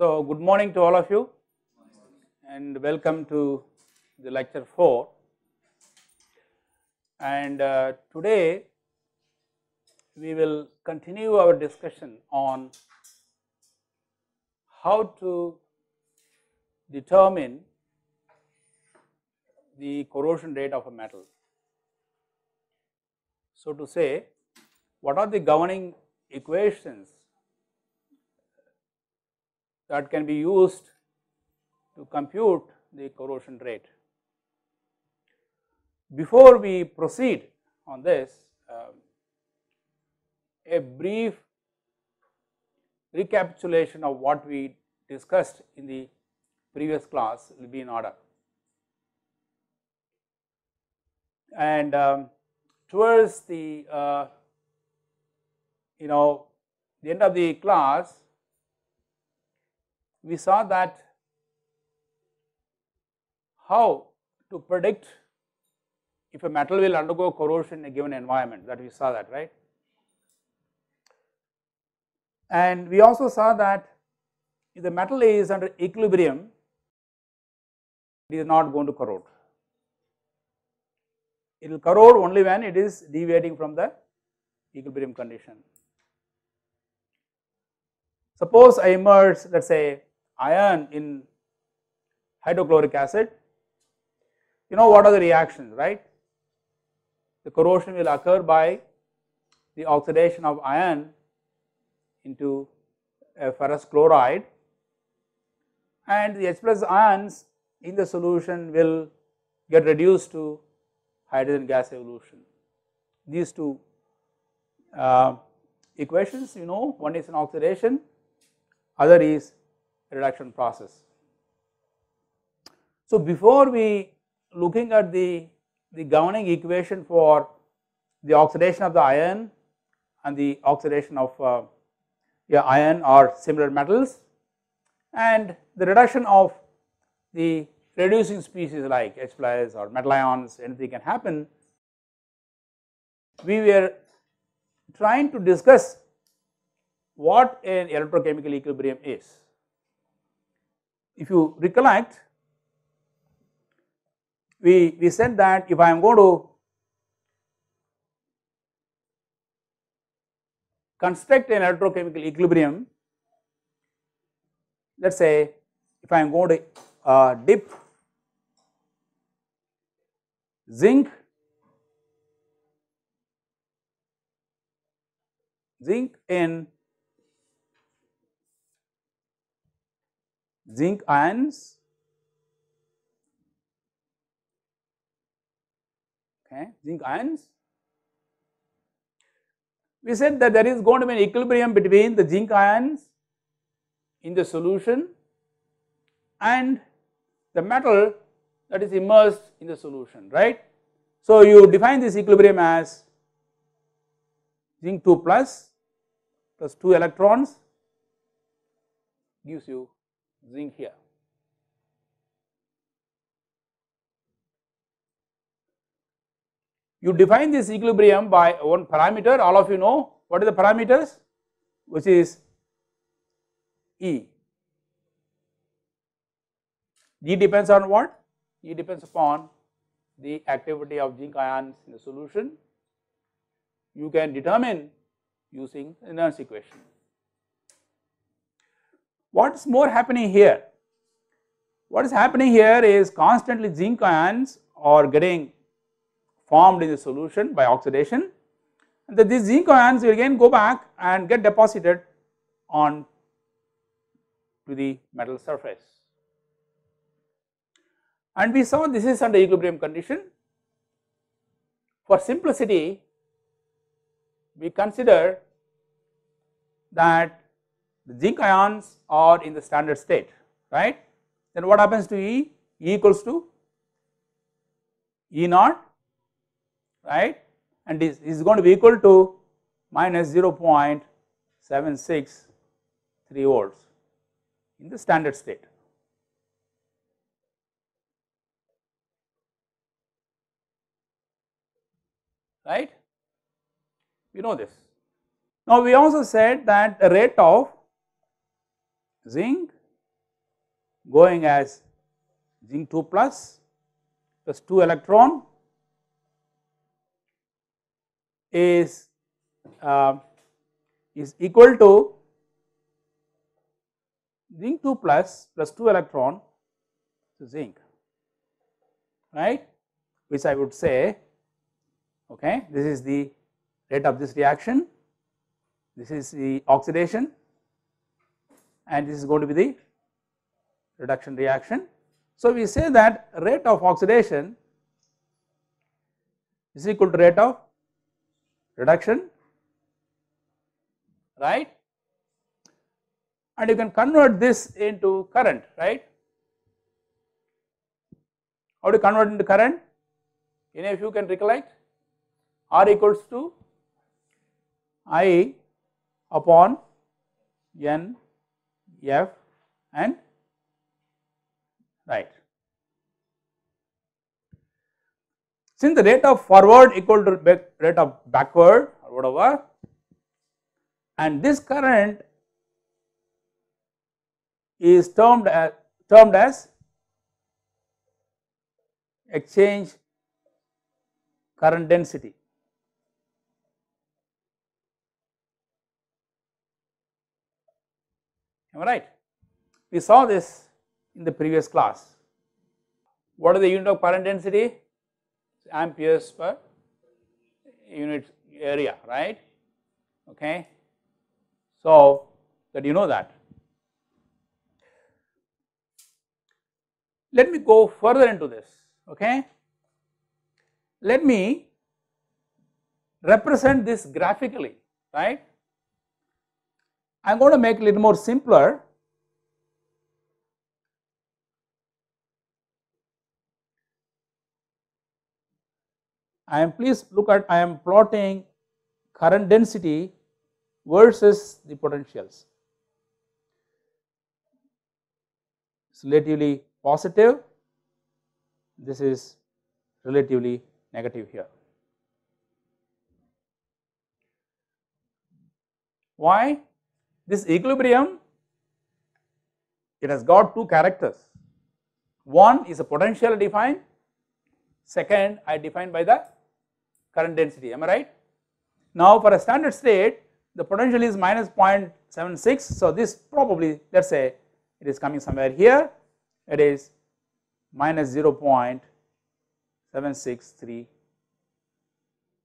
So, good morning to all of you and welcome to the lecture 4 and uh, today we will continue our discussion on how to determine the corrosion rate of a metal. So, to say what are the governing equations that can be used to compute the corrosion rate. Before we proceed on this, uh, a brief recapitulation of what we discussed in the previous class will be in order. And um, towards the uh, you know the end of the class we saw that how to predict if a metal will undergo corrosion in a given environment that we saw that right? And we also saw that if the metal is under equilibrium it is not going to corrode. It will corrode only when it is deviating from the equilibrium condition. Suppose i immerse let us say iron in hydrochloric acid, you know what are the reactions, right? The corrosion will occur by the oxidation of iron into a ferrous chloride and the H plus ions in the solution will get reduced to hydrogen gas evolution. These two uh, equations you know one is an oxidation other is reduction process. So, before we looking at the, the governing equation for the oxidation of the iron and the oxidation of uh, iron or similar metals and the reduction of the reducing species like H plus or metal ions anything can happen, we were trying to discuss what an electrochemical equilibrium is if you recollect, we, we said that if I am going to construct an electrochemical equilibrium, let us say if I am going to uh, dip zinc, zinc in zinc ions. Okay zinc ions. We said that there is going to be an equilibrium between the zinc ions in the solution and the metal that is immersed in the solution right? So you define this equilibrium as zinc 2 plus plus 2 electrons gives you zinc here. You define this equilibrium by one parameter all of you know what are the parameters which is E. E depends on what? E depends upon the activity of zinc ions in the solution. You can determine using Nernst equation. What is more happening here? What is happening here is constantly zinc ions are getting formed in the solution by oxidation and that these zinc ions will again go back and get deposited on to the metal surface. And we saw this is under equilibrium condition. For simplicity, we consider that the zinc ions are in the standard state right then what happens to E? E equals to E naught right and this is going to be equal to minus 0.763 volts in the standard state. Right? We know this. Now we also said that the rate of zinc going as zinc 2 plus plus 2 electron is uh, is equal to zinc 2 plus plus 2 electron to zinc right? Which I would say okay this is the rate of this reaction. This is the oxidation and this is going to be the reduction reaction. So, we say that rate of oxidation is equal to rate of reduction right and you can convert this into current right. How to convert into current? Any of you can recollect R equals to I upon N F and right. Since the rate of forward equal to rate of backward or whatever and this current is termed as termed as exchange current density. Am I right? We saw this in the previous class. What is the unit of current density? Amperes per unit area, right? Okay. So, that you know that. Let me go further into this, okay. Let me represent this graphically, right. I am going to make it a little more simpler. I am please look at I am plotting current density versus the potentials. It's relatively positive, this is relatively negative here. Why? This equilibrium, it has got two characters. One is a potential defined, second I defined by the current density, am I right? Now for a standard state, the potential is minus 0.76, so this probably let us say it is coming somewhere here, it is minus 0.763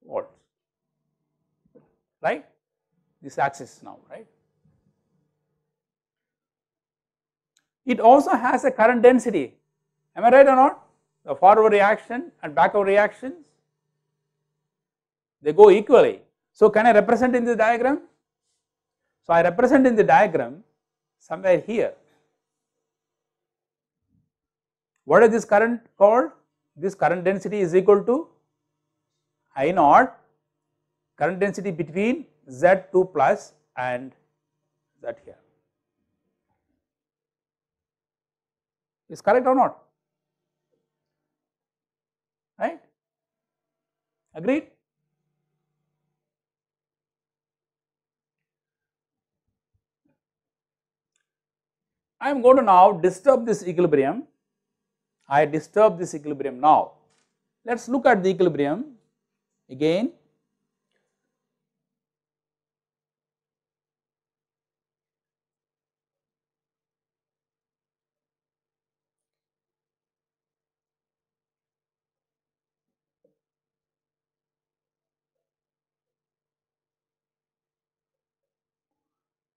volts, right? This axis now, right? It also has a current density, am I right or not? The forward reaction and backward reactions, they go equally. So, can I represent in the diagram? So, I represent in the diagram somewhere here. What is this current called? This current density is equal to I naught current density between Z2 plus and Z here. Is correct or not? Right? Agreed? I am going to now disturb this equilibrium. I disturb this equilibrium now. Let us look at the equilibrium again.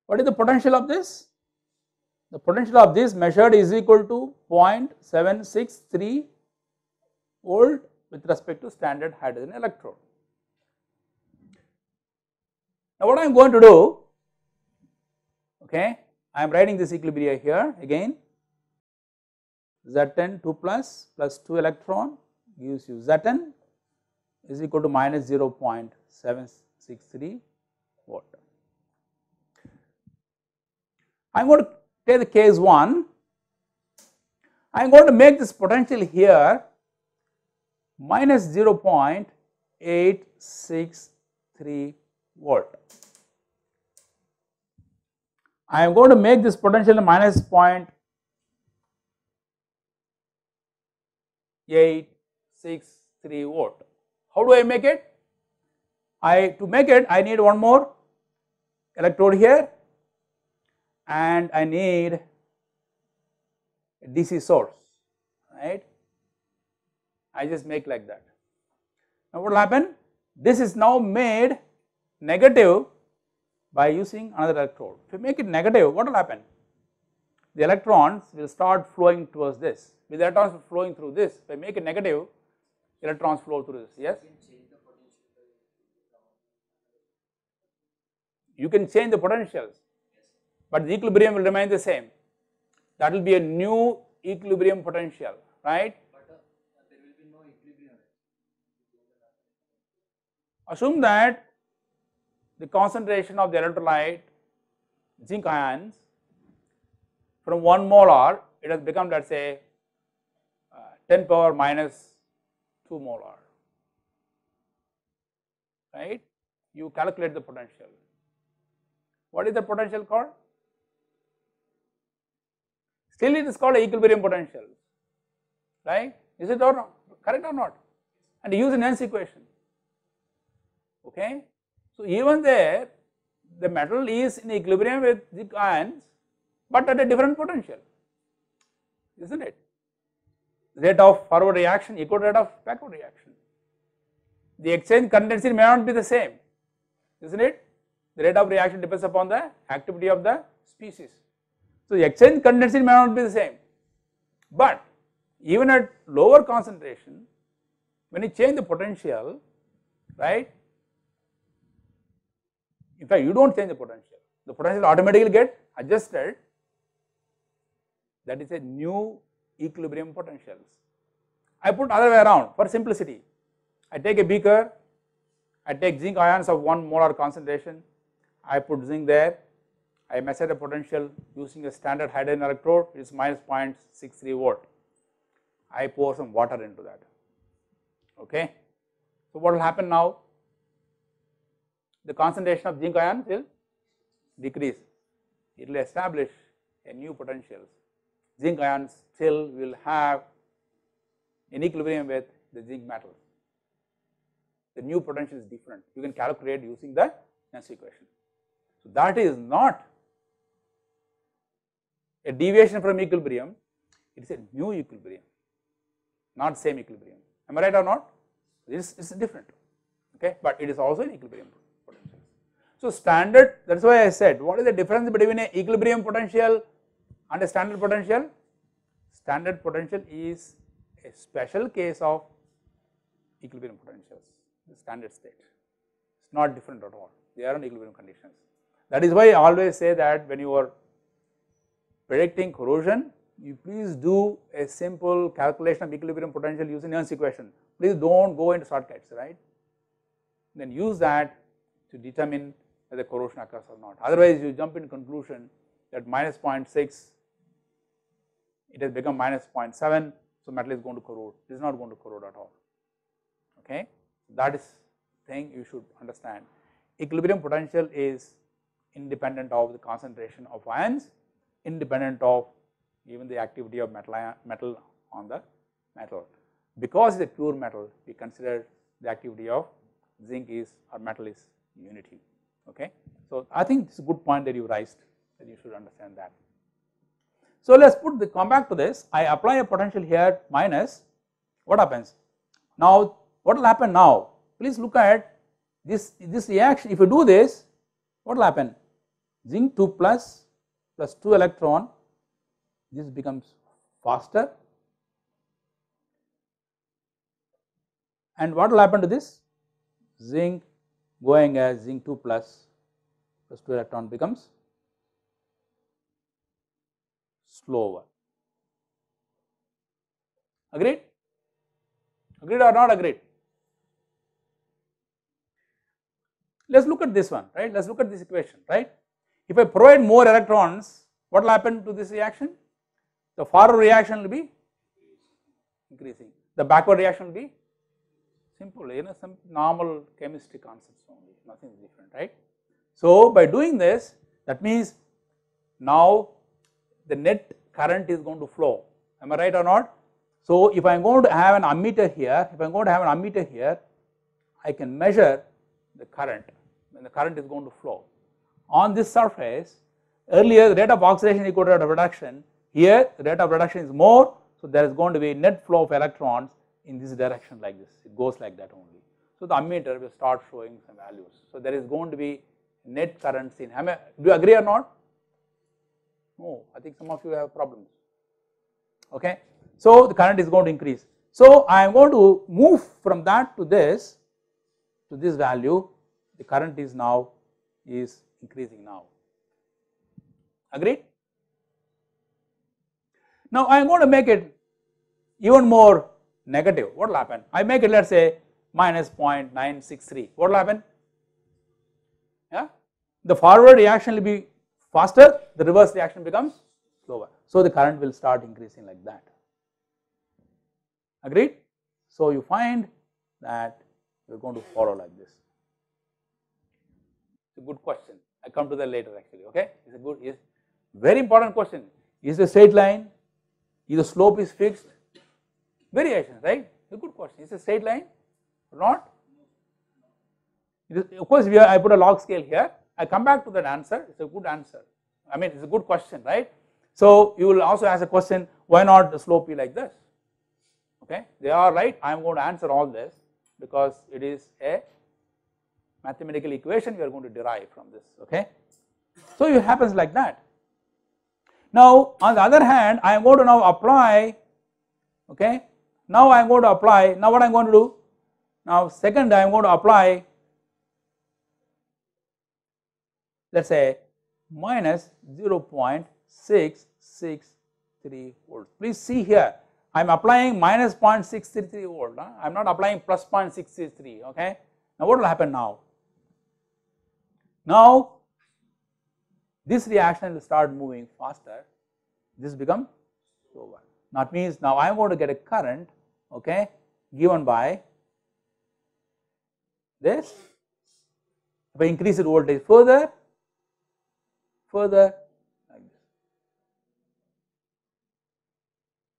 What is the potential of this? The potential of this measured is equal to 0.763 volt with respect to standard hydrogen electrode. Now what I am going to do, okay, I am writing this equilibrium here again, Zn 2 plus plus 2 electron gives you Zn is equal to minus 0.763 volt. I am going to take the case 1, I am going to make this potential here minus 0.863 volt. I am going to make this potential minus 0.863 863 volt. How do I make it? I to make it I need one more electrode here and I need a DC source right. I just make like that. Now what will happen? This is now made negative by using another electrode. If you make it negative what will happen? The electrons will start flowing towards this. With the electrons flowing through this, if I make it negative, electrons flow through this. Yes? You can change the potentials, but the equilibrium will remain the same. That will be a new equilibrium potential, right? Assume that the concentration of the electrolyte zinc ions from 1 molar it has become let us say uh, 10 power minus 2 molar right you calculate the potential what is the potential called still it is called equilibrium potential right? Is it or not? Correct or not? And use an Nernst equation. Okay? So even there the metal is in equilibrium with the ions but at a different potential is not it? Rate of forward reaction equal to rate of backward reaction. The exchange density may not be the same is not it? The rate of reaction depends upon the activity of the species so the exchange density may not be the same but even at lower concentration when you change the potential right in fact, you do not change the potential, the potential automatically get adjusted that is a new equilibrium potentials. I put other way around for simplicity. I take a beaker, I take zinc ions of 1 molar concentration, I put zinc there, I measure the potential using a standard hydrogen electrode, it is minus 0.63 volt. I pour some water into that. Okay. So, what will happen now? the concentration of zinc ions will decrease. It will establish a new potential. Zinc ions still will have an equilibrium with the zinc metal. The new potential is different. You can calculate using the Nernst equation. So, that is not a deviation from equilibrium, it is a new equilibrium, not same equilibrium. Am I right or not? This is different, okay, but it is also an equilibrium. So, standard that is why I said what is the difference between a equilibrium potential and a standard potential? Standard potential is a special case of equilibrium potentials, the standard state. It is not different at all, they are in equilibrium conditions. That is why I always say that when you are predicting corrosion, you please do a simple calculation of equilibrium potential using Nernst equation. Please do not go into shortcuts, right. Then use that to determine whether corrosion occurs or not. Otherwise, you jump in conclusion that minus 0.6, it has become minus 0.7, so metal is going to corrode. It is not going to corrode at all. Okay, that is thing you should understand. Equilibrium potential is independent of the concentration of ions, independent of even the activity of metal, metal on the metal. Because it is a pure metal, we consider the activity of zinc is or metal is unity okay. So, I think it's a good point that you raised that you should understand that. So, let us put the come back to this I apply a potential here minus what happens now what will happen now please look at this this reaction if you do this what will happen zinc 2 plus plus 2 electron this becomes faster and what will happen to this zinc going as zinc 2 plus plus 2 electron becomes slower. Agreed? Agreed or not agreed? Let us look at this one, right? Let us look at this equation, right? If I provide more electrons, what will happen to this reaction? The forward reaction will be increasing, the backward reaction will be simple, you know, some normal chemistry concepts only, nothing is different, right. So, by doing this, that means now the net current is going to flow, am I right or not? So if I am going to have an ammeter here, if I am going to have an ammeter here, I can measure the current when the current is going to flow. On this surface, earlier the rate of oxidation equal to rate of reduction, here rate of reduction is more, so there is going to be net flow of electrons in this direction like this, it goes like that only. So the ammeter will start showing some values. So there is going to be net currents in, do you agree or not? No, I think some of you have problems, okay. So the current is going to increase. So I am going to move from that to this, to this value, the current is now is increasing now, agreed? Now I am going to make it even more negative, what will happen? I make it let us say minus 0.963, what will happen? Yeah, the forward reaction will be faster, the reverse reaction becomes slower. So the current will start increasing like that, agreed? So you find that you are going to follow like this. It's a good question, I come to that later actually, okay? It's a good, is very important question. Is the straight line, is the slope is fixed, variations, right? It's a good question. Is a straight line or not? of course, we are, I put a log scale here. I come back to that answer. It's a good answer. I mean, it's a good question, right? So you will also ask a question: Why not the slope be like this? Okay, they are right. I am going to answer all this because it is a mathematical equation we are going to derive from this. Okay, so it happens like that. Now, on the other hand, I am going to now apply. Okay, now I am going to apply, now what I am going to do? Now second I am going to apply let us say minus 0.663 volts. Please see here I am applying minus 0.633 volt, huh? I am not applying plus 0.633 okay. Now what will happen now? Now this reaction will start moving faster, this become slower. That means now I am going to get a current okay given by this. If I increase the voltage further further like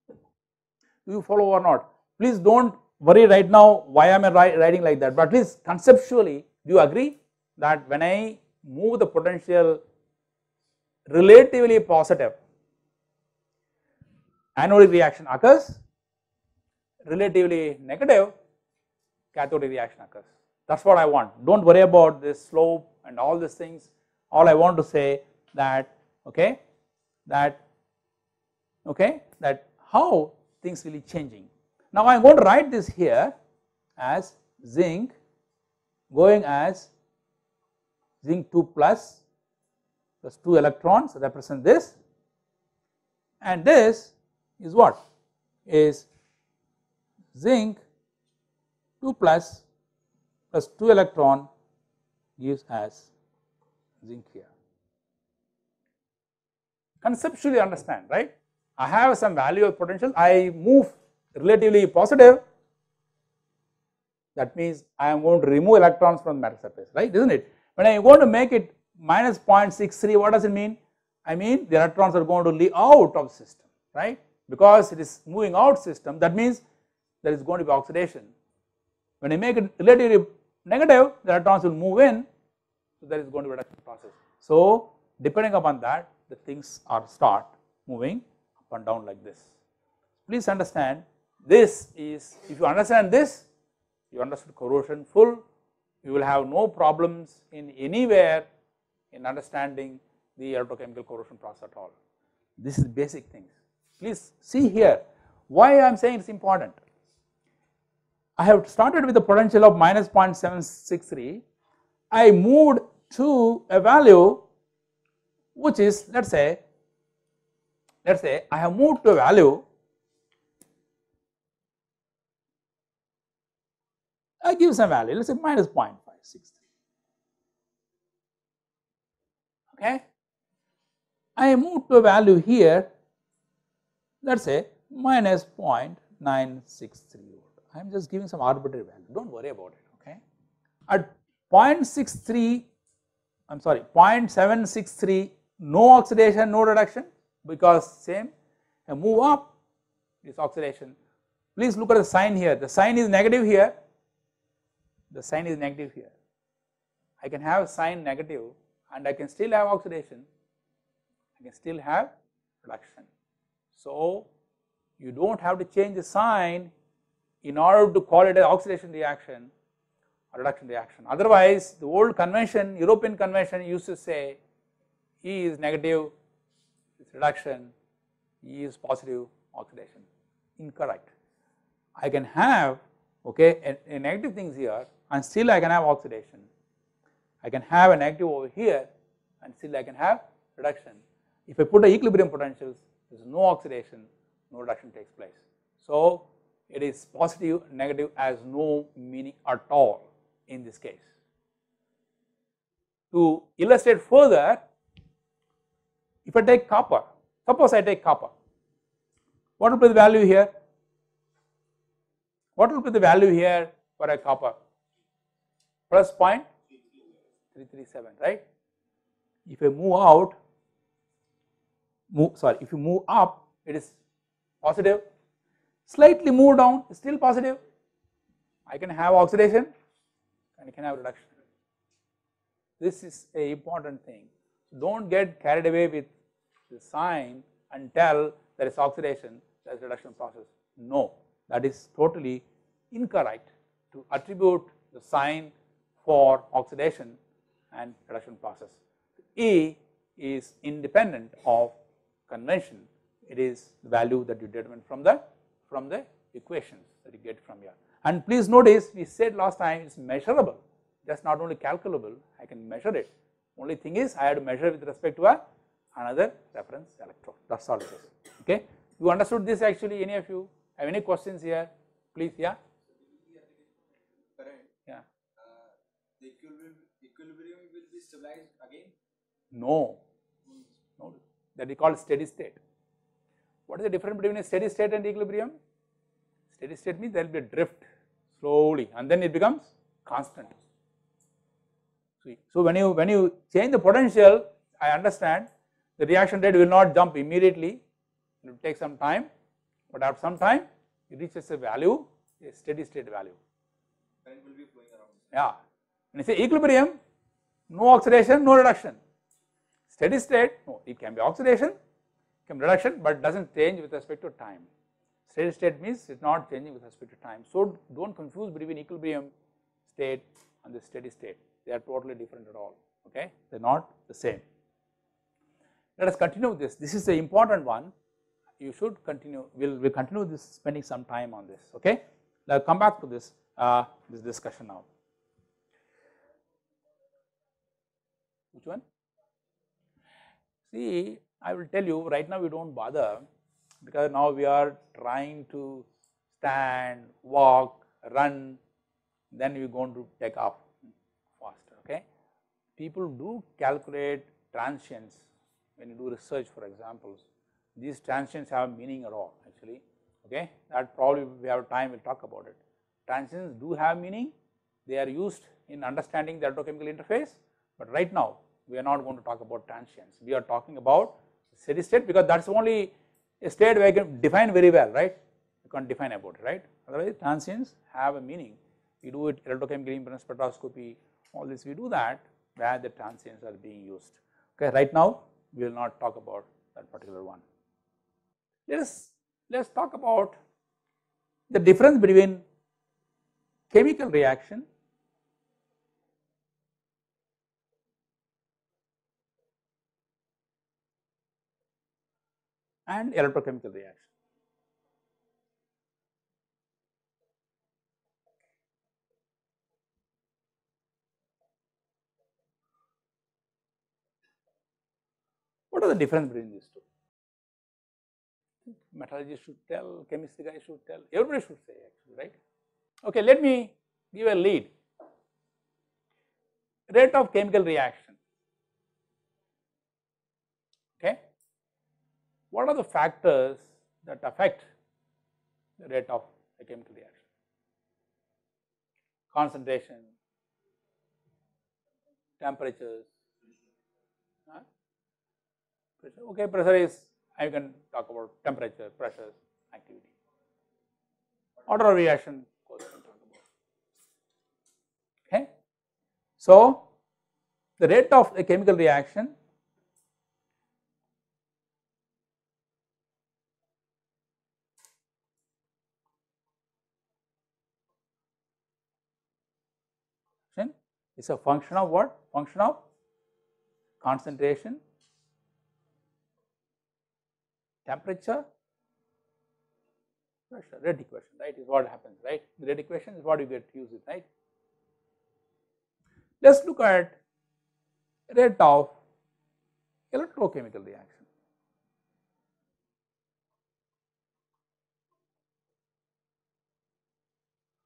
this. Do you follow or not? Please do not worry right now why I am I writing like that but at least conceptually do you agree that when I move the potential relatively positive anodic reaction occurs relatively negative cathodic reaction occurs. That is what I want. Do not worry about this slope and all these things. All I want to say that okay that okay that how things really changing. Now I am going to write this here as zinc going as zinc 2 plus plus 2 electrons represent this. And this is what? Is zinc 2 plus plus 2 electron gives as zinc here. Conceptually understand right, I have some value of potential, I move relatively positive. That means I am going to remove electrons from the matter surface right? Is not it. When I going to make it minus 0.63 what does it mean? I mean the electrons are going to leave out of system right because it is moving out system that means there is going to be oxidation. When I make it relatively negative, the electrons will move in, so there is going to be reduction process. So depending upon that, the things are start moving up and down like this. Please understand this is, if you understand this, you understand corrosion full, you will have no problems in anywhere in understanding the electrochemical corrosion process at all. This is basic things. Please see here why I am saying it is important. I have started with a potential of minus 0.763, I moved to a value which is let us say, let us say I have moved to a value I give some value let us say minus 0.563 okay. I move to a value here let us say minus 0.963 I am just giving some arbitrary value, do not worry about it, okay. At 0.63, I am sorry, 0.763, no oxidation, no reduction because same, I move up is oxidation. please look at the sign here. The sign is negative here. The sign is negative here. I can have sign negative and I can still have oxidation. I can still have reduction. So, you do not have to change the sign in order to call it an oxidation reaction or reduction reaction. Otherwise, the old convention, European convention used to say E is negative, it's reduction, E is positive, oxidation. Incorrect. I can have okay a, a negative things here and still I can have oxidation. I can have a negative over here and still I can have reduction. If I put the equilibrium potentials, there is no oxidation, no reduction takes place. So, it is positive, negative has no meaning at all in this case. To illustrate further, if I take copper, suppose I take copper, what will be the value here? What will be the value here for a copper? Plus 0.337, right? If I move out, move sorry, if you move up, it is positive. Slightly move down, still positive. I can have oxidation and I can have reduction. This is a important thing. Do not get carried away with the sign and tell there is oxidation, there is reduction process. No, that is totally incorrect to attribute the sign for oxidation and reduction process. E is independent of convention, it is the value that you determine from the from the equations that you get from here. And please notice we said last time it is measurable, just not only calculable, I can measure it. Only thing is I have to measure with respect to a another reference electrode, that is all it is. Okay. You understood this actually any of you have any questions here please yeah. Current, Yeah. uh, the equilibrium, equilibrium will be stabilized again. No, no we call steady state. What is the difference between a steady state and equilibrium? Steady state means there will be a drift slowly and then it becomes constant. So when you when you change the potential I understand the reaction rate will not jump immediately it will take some time but after some time it reaches a value a steady state value. Current will be flowing around. Yeah. When you say equilibrium, no oxidation, no reduction. Steady state, no, it can be oxidation, can be reduction, but does not change with respect to time. Steady state means it is not changing with respect to time. So, do not confuse between equilibrium state and the steady state, they are totally different at all, okay, they are not the same. Let us continue this, this is the important one, you should continue, we will we'll continue this spending some time on this, okay. Now come back to this, uh, this discussion now. Which one? See, I will tell you right now we do not bother because now we are trying to stand, walk, run, then we are going to take off faster, okay. People do calculate transients when you do research for examples, these transients have meaning at all actually, okay. That probably we have time we will talk about it. Transients do have meaning, they are used in understanding the electrochemical interface, but right now we are not going to talk about transients. We are talking about steady state because that is only a state where I can define very well, right? You can define about it, right? Otherwise, transients have a meaning. We do it electrochemical impedance spectroscopy, all this we do that where the transients are being used. Okay, right now we will not talk about that particular one. Let us let us talk about the difference between chemical reaction and electrochemical reaction. What are the difference between these two? Metallurgy should tell, chemistry guy should tell, everybody should say actually, right? Okay, let me give a lead. Rate of chemical reaction. Okay. What are the factors that affect the rate of a chemical reaction? Concentration, temperatures, huh? pressure. Okay, pressure is I can talk about temperature, pressures, activity. order of reaction about. Okay. So, the rate of a chemical reaction is a function of what? Function of concentration, temperature, pressure, rate equation, right, is what happens, right. The rate equation is what you get to use it, right. Let us look at rate of electrochemical reaction.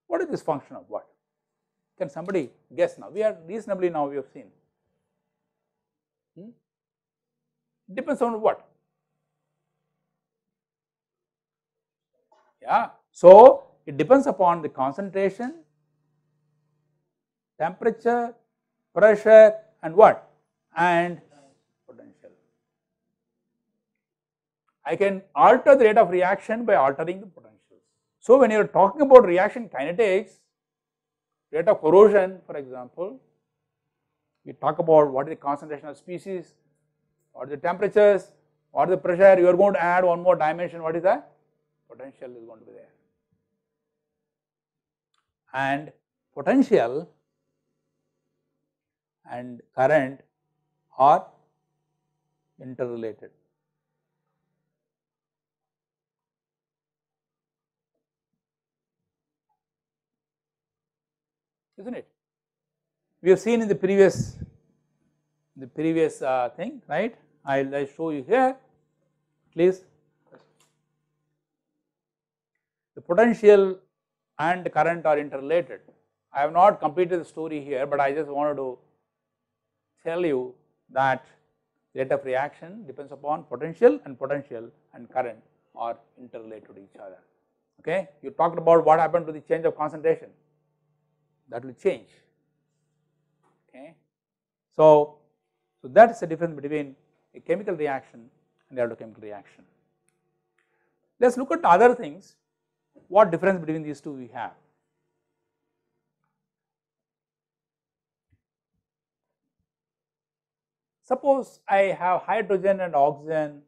What is this function of what? Can somebody guess now? We are reasonably now we have seen. Hmm? Depends on what? Yeah. So, it depends upon the concentration, temperature, pressure and what? And potential. I can alter the rate of reaction by altering the potentials. So, when you are talking about reaction kinetics, rate of corrosion for example, we talk about what is the concentration of species, what are the temperatures, what is the pressure, you are going to add one more dimension, what is that? Potential is going to be there. And potential and current are interrelated. Isn't it? We have seen in the previous the previous uh, thing, right? I'll, I'll show you here, please. The potential and current are interrelated. I have not completed the story here, but I just wanted to tell you that rate of reaction depends upon potential and potential and current are interrelated to each other. Okay, you talked about what happened to the change of concentration that will change. Okay. So, so that is the difference between a chemical reaction and the electrochemical reaction. Let us look at other things, what difference between these two we have. Suppose I have hydrogen and oxygen,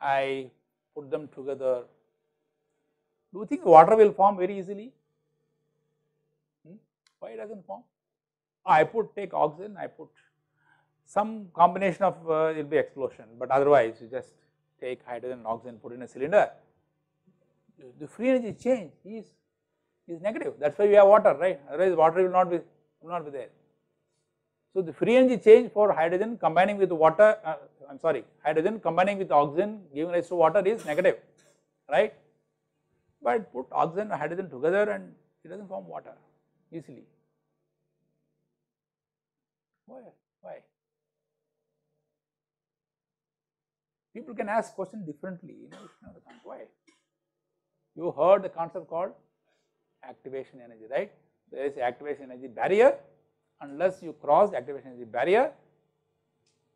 I put them together, do you think water will form very easily? Why it does not form? I put take oxygen, I put some combination of uh, it will be explosion, but otherwise you just take hydrogen and oxygen put in a cylinder. The free energy change is is negative. That is why we have water, right? Otherwise, water will not be will not be there. So the free energy change for hydrogen combining with water, uh, I am sorry, hydrogen combining with oxygen giving rise to water is negative, right? But put oxygen and hydrogen together and it does not form water easily. Why? Why? People can ask question differently, you know, why? You heard the concept called activation energy, right? There is activation energy barrier. Unless you cross the activation energy barrier,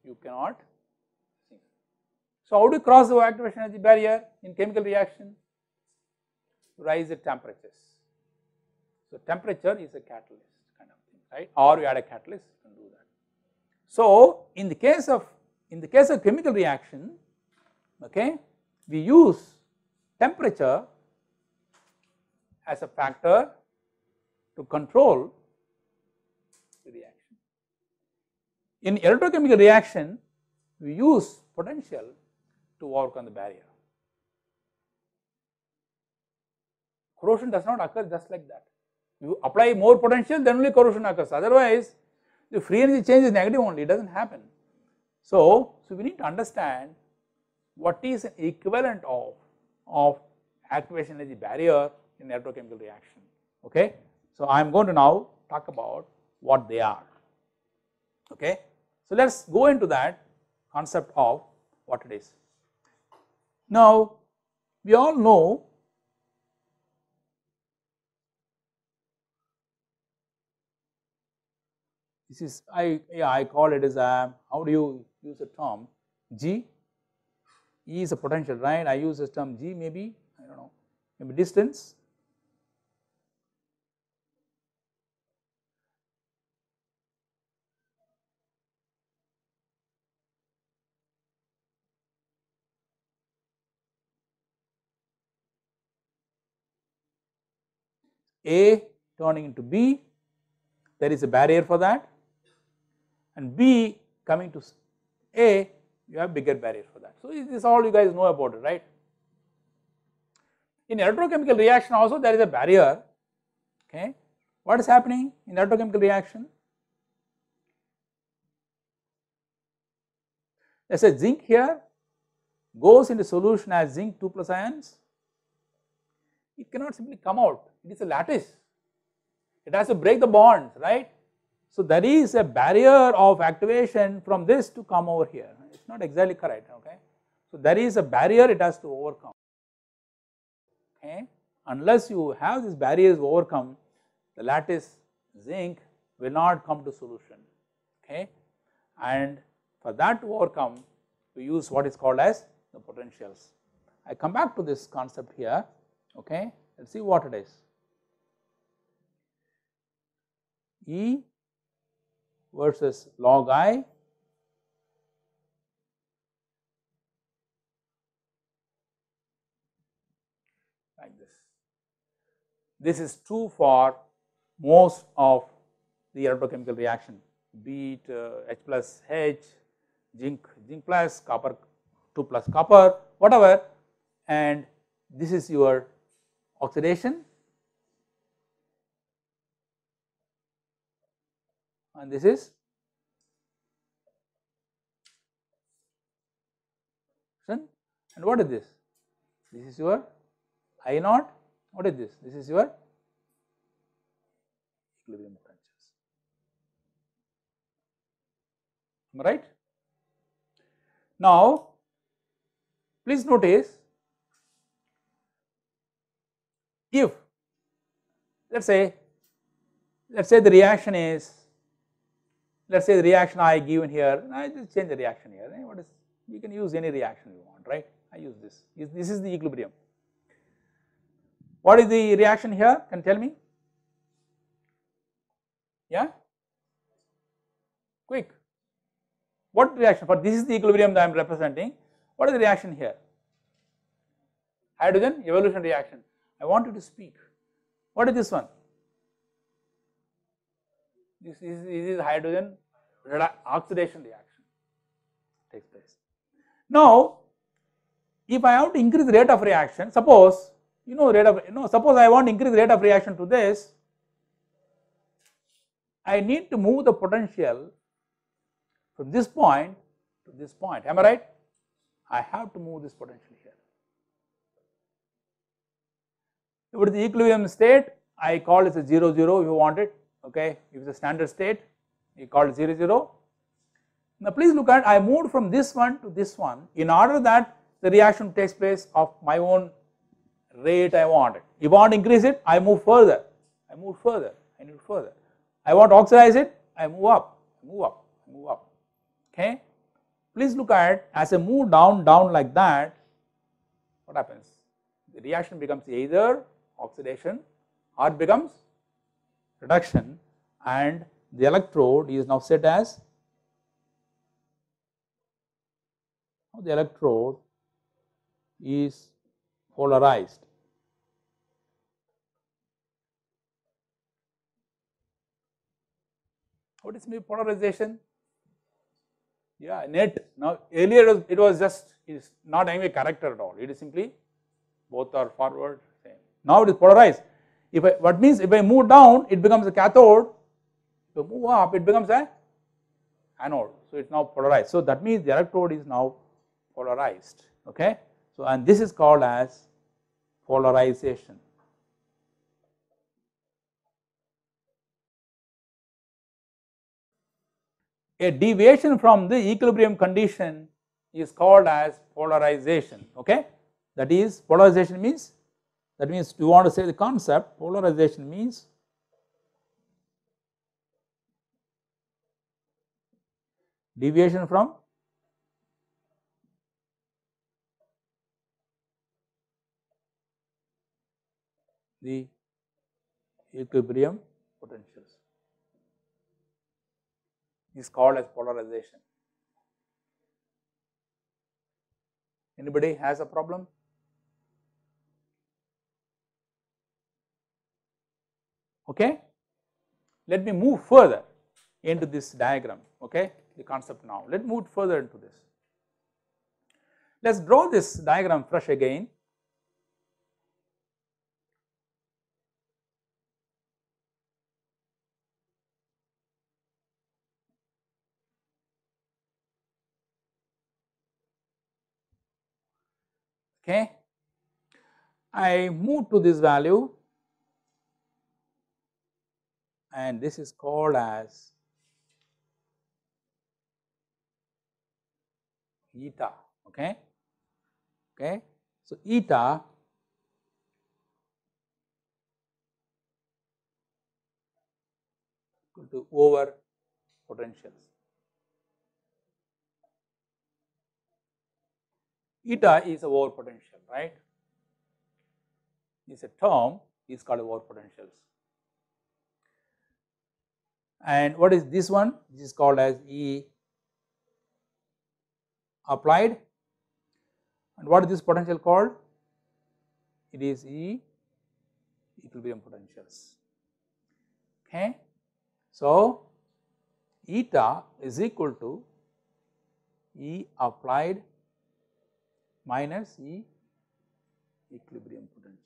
you cannot sink. So, how do you cross the activation energy barrier in chemical reaction? Rise the temperatures. So, temperature is a catalyst kind of thing, right? Or you add a catalyst, you can do that. So, in the case of in the case of chemical reaction, okay, we use temperature as a factor to control the reaction. In electrochemical reaction, we use potential to work on the barrier. Corrosion does not occur just like that. You apply more potential, then only corrosion occurs. Otherwise, the free energy change is negative only, it does not happen. So, so we need to understand what is an equivalent of, of activation energy barrier in electrochemical reaction. Okay. So, I am going to now talk about what they are. Okay. So, let us go into that concept of what it is. Now, we all know this is I yeah, I call it as a how do you use the term? G E is a potential right? I use this term G maybe I do not know maybe distance. A turning into B, there is a barrier for that and B coming to A, you have bigger barrier for that. So, this is all you guys know about it, right. In electrochemical reaction also there is a barrier, okay. What is happening in electrochemical reaction? Let us say zinc here goes into solution as zinc 2 plus ions, it cannot simply come out, it is a lattice, it has to break the bonds, right. So, there is a barrier of activation from this to come over here, it is not exactly correct, okay. So, there is a barrier it has to overcome, okay. Unless you have these barriers overcome, the lattice zinc will not come to solution, okay. And for that to overcome, we use what is called as the potentials. I come back to this concept here, okay. Let us see what it is. E versus log I. Like this. This is true for most of the electrochemical reaction be it uh, H plus H, zinc, zinc plus, copper 2 plus copper whatever. And this is your oxidation and this is and what is this? This is your I naught, what is this? This is your equilibrium potentials. Am I right? Now, please notice if let us say let us say the reaction is let us say the reaction I given here I just change the reaction here. Eh, what is you can use any reaction you want right? I use this. This is the equilibrium. What is the reaction here? Can tell me? Yeah? Quick. What reaction for this is the equilibrium that I am representing what is the reaction here? Hydrogen evolution reaction. I want you to speak. What is this one this is, this is hydrogen oxidation reaction takes place. Now, if I have to increase the rate of reaction, suppose you know rate of you know suppose I want to increase the rate of reaction to this, I need to move the potential from this point to this point. Am I right? I have to move this potential here. If it is equilibrium state, I call it a 0 0 if you want it okay. If it is a standard state, you call it 0 0. Now please look at I moved from this one to this one in order that the reaction takes place of my own rate I want it. If I want to increase it, I move further, I move further, I move further. I want to oxidize it, I move up, move up, move up, okay. Please look at as I move down, down like that, what happens? The reaction becomes either oxidation or becomes reduction and the electrode is now set as the electrode is polarized. What is mean polarization? Yeah, net. Now earlier it was, just is not having a character at all. It is simply both are forward. Now it is polarized. If I, what means if I move down, it becomes a cathode. If I move up, it becomes a anode. So it's now polarized. So that means the electrode is now polarized. Okay. So and this is called as polarization. A deviation from the equilibrium condition is called as polarization. Okay. That is polarization means that means you want to say the concept polarization means deviation from the equilibrium potentials is called as polarization. Anybody has a problem? Okay. Let me move further into this diagram, okay, the concept now. Let us move further into this. Let us draw this diagram fresh again. Okay. I move to this value and this is called as eta okay? Okay? So eta equal to over potentials. Eta is a over potential right? Is a term is called over potentials and what is this one? This is called as E applied. And what is this potential called? It is E equilibrium potentials. Okay. So eta is equal to E applied minus E equilibrium potentials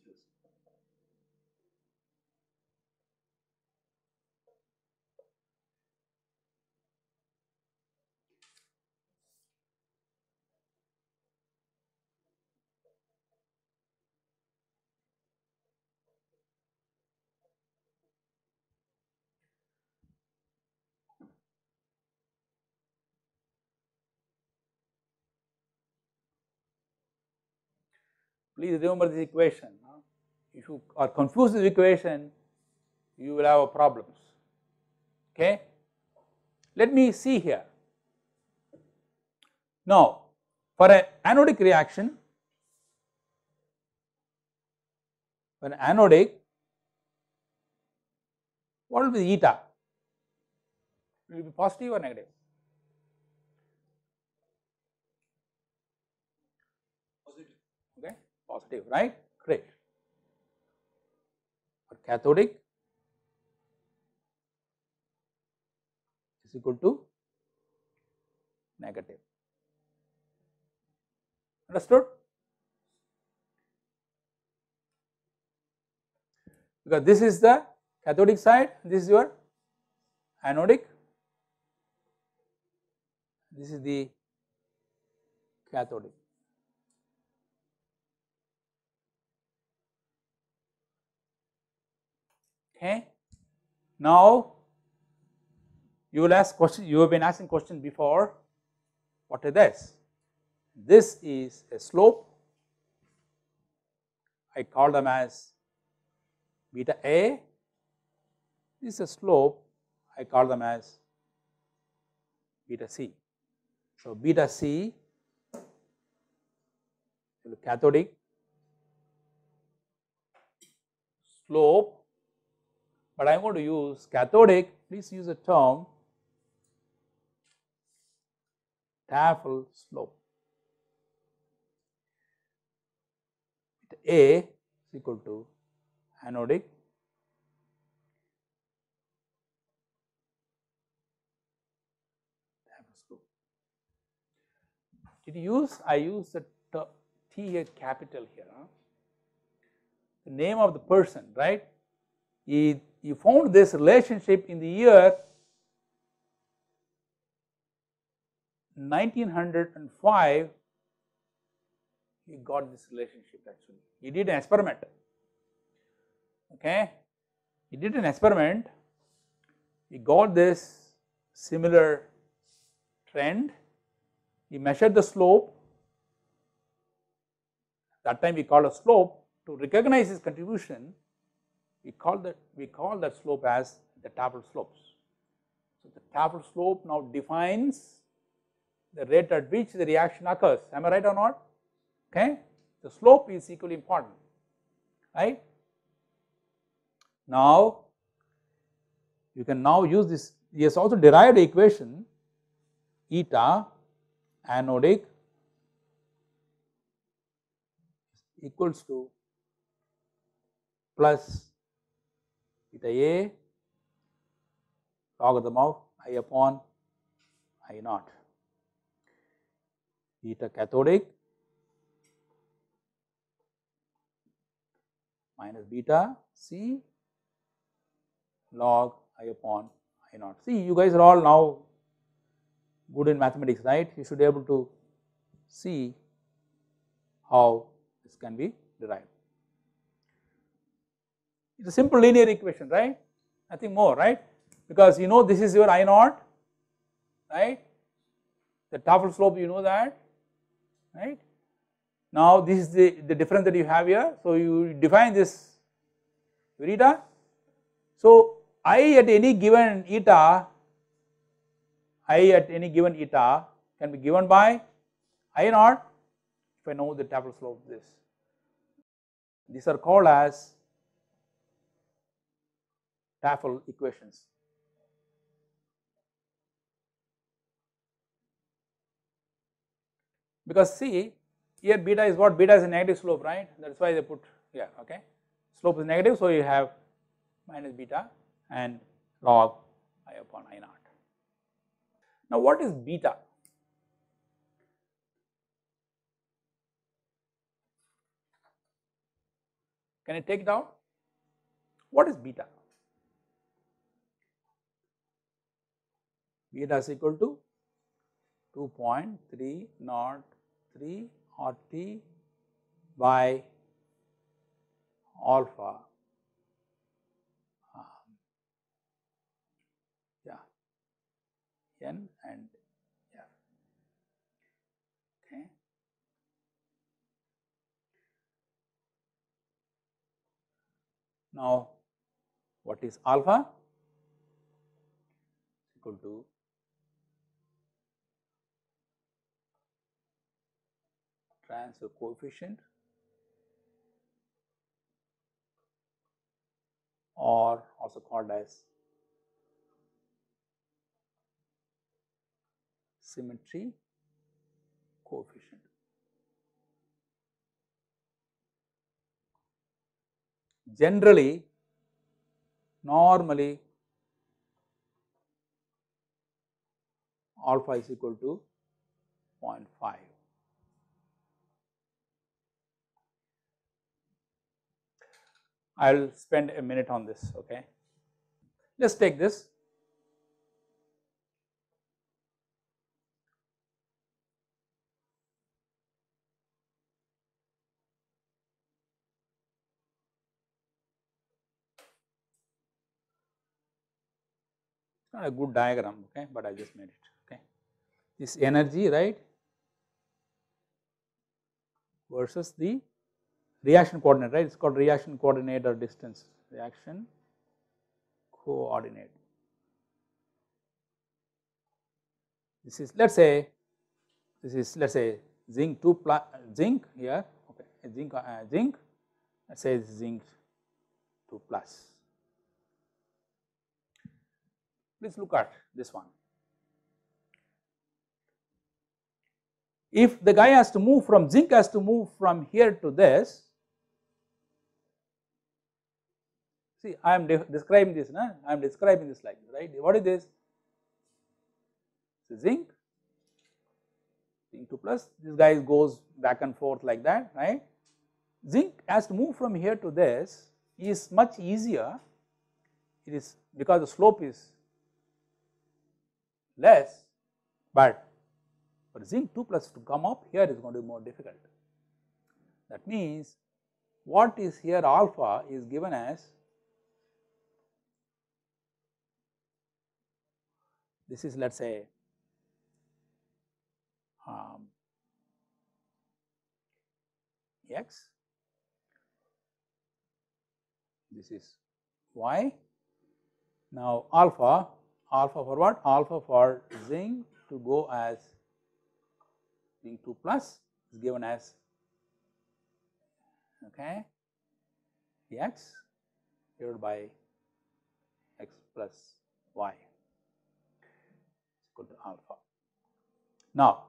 Please remember this equation. If you are confused with equation, you will have problems. Okay. Let me see here. Now, for an anodic reaction, for an anodic, what will be eta? Will it be positive or negative? Positive. okay positive right? Great. For cathodic is equal to negative. Understood? Because this is the cathodic side this is your anodic. This is the cathodic Okay. Now, you will ask question, you have been asking question before, what is this? This is a slope, I call them as beta A, this is a slope, I call them as beta C. So, beta C cathodic slope but I am going to use cathodic, please use a term Tafel slope. A is equal to anodic Tafel slope. Did you use? I use the T here capital here. Huh? The name of the person, right? He you found this relationship in the year 1905 he got this relationship actually. He did an experiment. Okay? He did an experiment. He got this similar trend. He measured the slope. That time we called a slope to recognize his contribution we call that we call that slope as the Tafel slopes. So, the Tafel slope now defines the rate at which the reaction occurs. Am I right or not? Okay? The slope is equally important right? Now, you can now use this, he has also derived equation eta anodic equals to plus eta A logarithm of I upon I naught. Eta cathodic minus beta C log I upon I naught. See you guys are all now good in mathematics right, you should be able to see how this can be derived. It is a simple linear equation right, nothing more right, because you know this is your I naught right, the Tafel slope you know that right. Now this is the, the difference that you have here, so you define this eta. So I at any given eta, I at any given eta can be given by I naught if I know the Tafel slope of this. These are called as Tafel equations. Because see here beta is what beta is a negative slope right that is why they put here okay slope is negative so you have minus beta and log i upon i naught. Now what is beta? Can I take it out? What is beta? Beta is equal to 2.303 RT by alpha. Um, yeah. N and f. Okay. Now what is alpha? Equal to transfer coefficient or also called as symmetry coefficient. Generally, normally alpha is equal to 0.5. I will spend a minute on this, okay. Let us take this. Not a good diagram, okay, but I just made it, okay. This energy, right, versus the reaction coordinate right it is called reaction coordinate or distance reaction coordinate. This is let us say this is let us say zinc 2 plus zinc here okay zinc uh, zinc let us say zinc 2 plus. Please look at this one. If the guy has to move from zinc has to move from here to this See, I am de describing this, na? I am describing this like this, right? What is this? It's zinc, zinc 2 plus, this guy goes back and forth like that, right? Zinc has to move from here to this is much easier, it is because the slope is less, but for zinc 2 plus to come up here is going to be more difficult. That means what is here alpha is given as this is let us say um, x, this is y. Now alpha, alpha for what? Alpha for zinc to go as zinc 2 plus is given as okay x divided by x plus y equal to alpha. Now,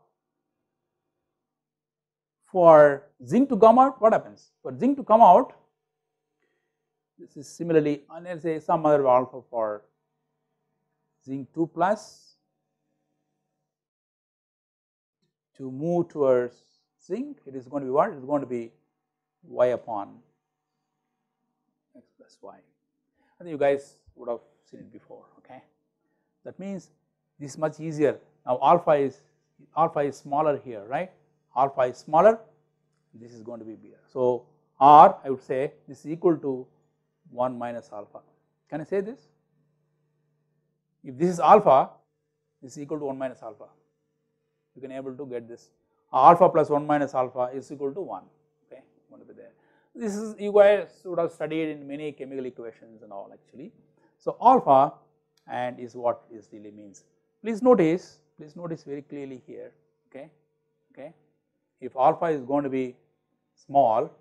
for zinc to come out, what happens? For zinc to come out, this is similarly, and let us say some other alpha for zinc 2 plus to move towards zinc, it is going to be what? It is going to be y upon x plus y. I think you guys would have seen it before, okay. That means this is much easier. Now alpha is alpha is smaller here, right? Alpha is smaller, this is going to be bigger. So R I would say this is equal to 1 minus alpha. Can I say this? If this is alpha, this is equal to 1 minus alpha. You can able to get this alpha plus 1 minus alpha is equal to 1, okay, going to be there. This is you guys would have studied in many chemical equations and all actually. So alpha and is what is really means. Please notice, please notice very clearly here, okay, okay. If alpha is going to be small,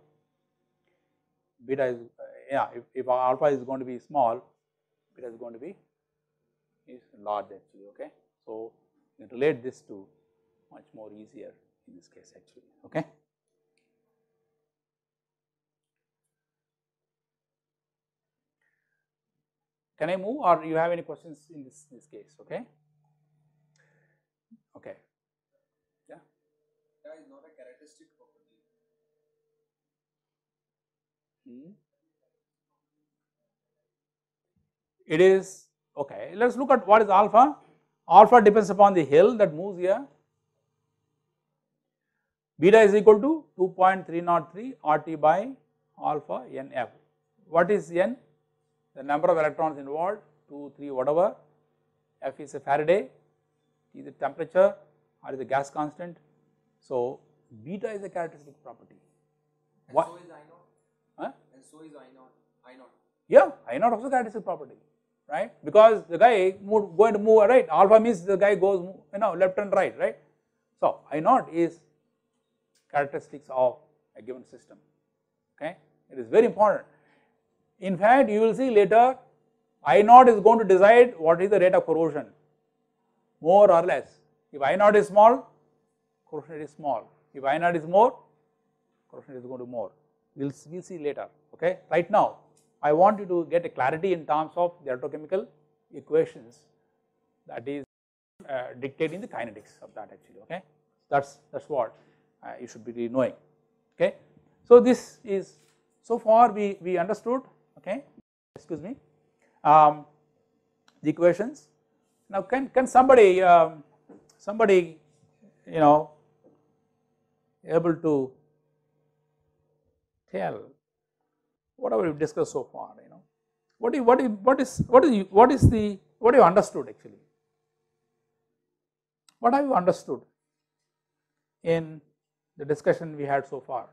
beta is, uh, yeah, if, if alpha is going to be small, beta is going to be is large actually, okay. So, relate this to much more easier in this case actually, okay. Can I move or you have any questions in this, this case, okay? Okay. Yeah. That is not a characteristic property. Hmm. It is okay. Let us look at what is alpha. Alpha depends upon the hill that moves here. Beta is equal to 2.303 RT by alpha NF. What is N? The number of electrons involved, 2, 3, whatever. F is a Faraday, The temperature, R is the gas constant. So, beta is a characteristic property. And What? so is I naught. Huh? And so is I naught. I naught. Yeah, I naught also characteristic property, right? Because the guy move, going to move right. Alpha means the guy goes you know left and right, right? So I naught is characteristics of a given system. Okay, it is very important. In fact, you will see later, I naught is going to decide what is the rate of corrosion, more or less. If I naught is small, corrosion is small. If I naught is more, corrosion is going to more. We'll we'll see later. Okay, right now I want you to get a clarity in terms of the electrochemical equations that is uh, dictating the kinetics of that actually. Okay, that's that's what uh, you should be knowing. Okay, so this is so far we we understood. Okay, excuse me, um, the equations. Now can can somebody um, somebody you know able to tell whatever we discussed so far you know? What is what is what is what is the what have you understood actually? What have you understood in the discussion we had so far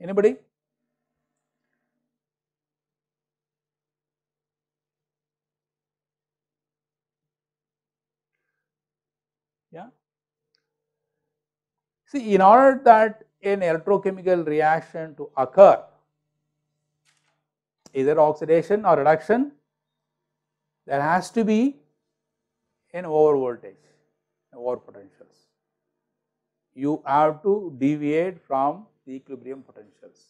anybody yeah. See in order that an electrochemical reaction to occur either oxidation or reduction there has to be an over voltage over potentials you have to deviate from the equilibrium potentials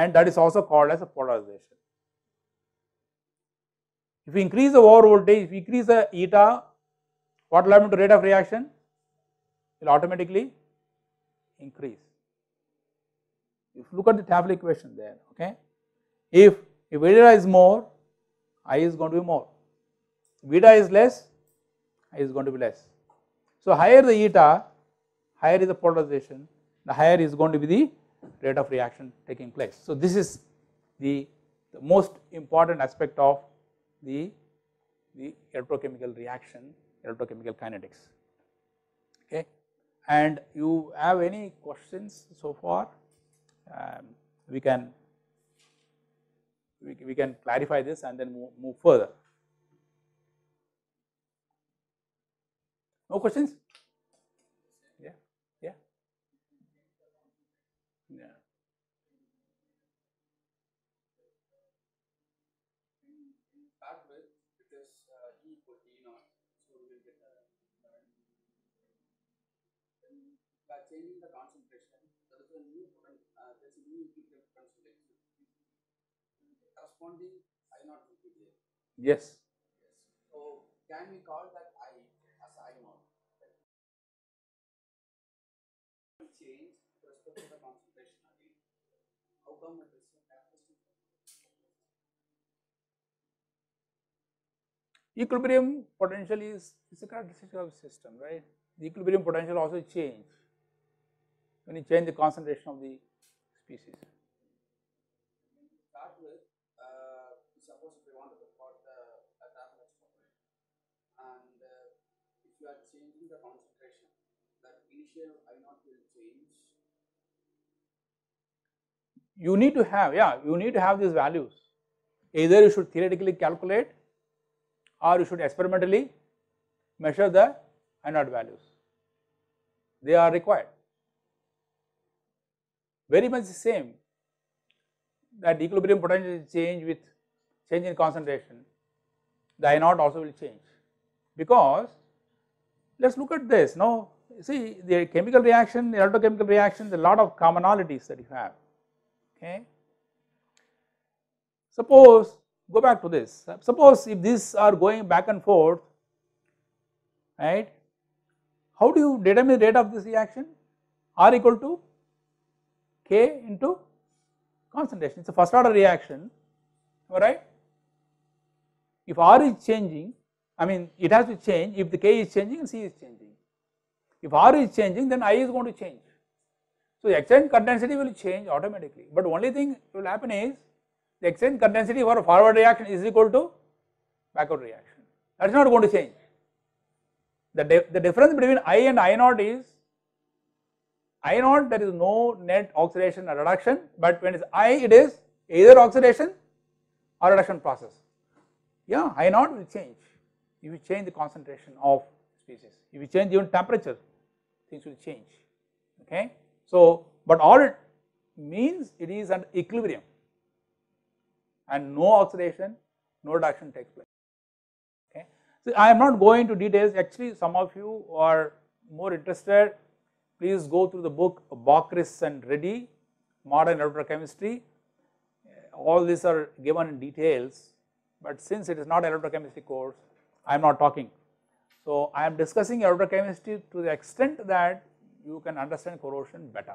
and that is also called as a polarization if we increase the over voltage, if we increase the eta, what will happen to rate of reaction? It will automatically increase. If you look at the Tafel equation there, okay. If, if beta is more, I is going to be more. Beta is less, I is going to be less. So higher the eta, higher is the polarization, the higher is going to be the rate of reaction taking place. So this is the, the most important aspect of the, the electrochemical reaction, electrochemical kinetics. Okay. And you have any questions so far? Um, we can we, we can clarify this and then move, move further. No questions? Yeah, yeah. Yeah. start with it is uh, E equal to E naught. So we questions? get a by changing the concentration, there is a new uh, there is a new equilibrium potential. Corresponding I naught will be there. Yes. So can we call that I as I naught? Change with respect to the concentration again. How come it is so characteristic? Equilibrium potential is, is a characteristic of the system, right? The equilibrium potential also change when you change the concentration of the species. uh, suppose if we want to record the uh, Tafel experiment, and if you are changing the concentration, that initial I naught will change. You need to have, yeah, you need to have these values. Either you should theoretically calculate or you should experimentally measure the anode values. They are required. Very much the same that equilibrium potential change with change in concentration, the I naught also will change because let us look at this now see the chemical reaction, the electrochemical reaction, there are a lot of commonalities that you have okay. Suppose go back to this, suppose if these are going back and forth right, how do you determine the rate of this reaction? R equal to K into concentration, it is a first order reaction alright. If R is changing, I mean it has to change if the K is changing and C is changing. If R is changing then I is going to change. So the exchange current density will change automatically, but only thing will happen is the exchange current density for forward reaction is equal to backward reaction. That is not going to change. The, di the difference between I and I naught is I naught there is no net oxidation or reduction, but when it is I it is either oxidation or reduction process. Yeah, I naught will change if you change the concentration of species. If you change even temperature, things will change. Okay. So, but all it means it is an equilibrium and no oxidation, no reduction takes place. Okay. So, I am not going to details actually some of you are more interested please go through the book Bockris and Reddy modern electrochemistry all these are given in details but since it is not electrochemistry course I am not talking. So, I am discussing electrochemistry to the extent that you can understand corrosion better.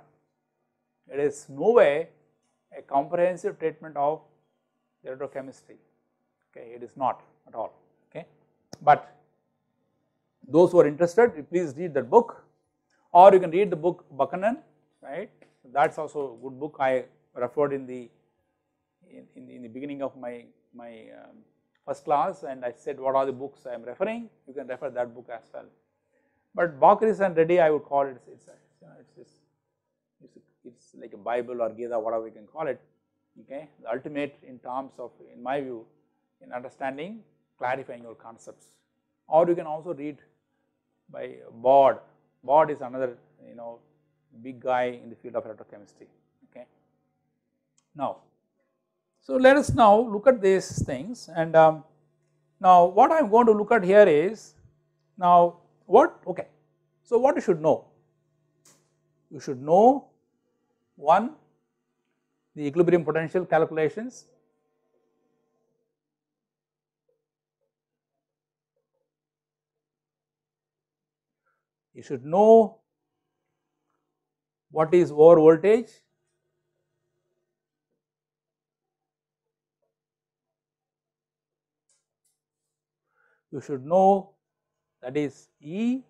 It is no way a comprehensive treatment of electrochemistry, okay, it is not at all, okay. But those who are interested, please read that book or you can read the book Buchanan, right, that is also a good book I referred in the, in, in, the beginning of my, my um, first class and I said what are the books I am referring, you can refer that book as well. But Bockris and Reddy I would call it, it's, it's, it's, it's, it's like a Bible or Gita whatever we can call it, okay, the ultimate in terms of in my view in understanding clarifying your concepts or you can also read by Bard, Bard is another you know big guy in the field of electrochemistry, okay. Now, so let us now look at these things and um, now what I am going to look at here is now what okay. So what you should know? You should know one the equilibrium potential calculations. You should know what is over voltage you should know that is E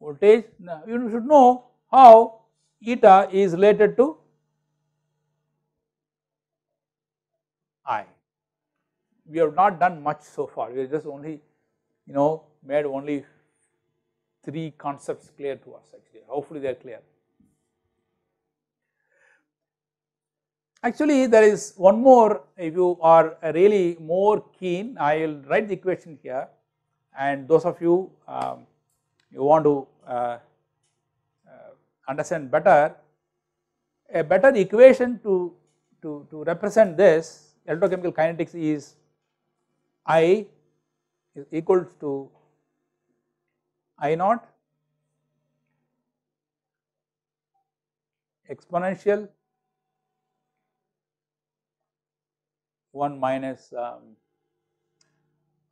voltage. Now, you should know how eta is related to I. We have not done much so far, we have just only you know made only three concepts clear to us actually, hopefully they are clear. Actually, there is one more. If you are really more keen, I will write the equation here. And those of you um, you want to uh, uh, understand better a better equation to, to, to represent this electrochemical kinetics is I is equal to I naught exponential 1 minus um,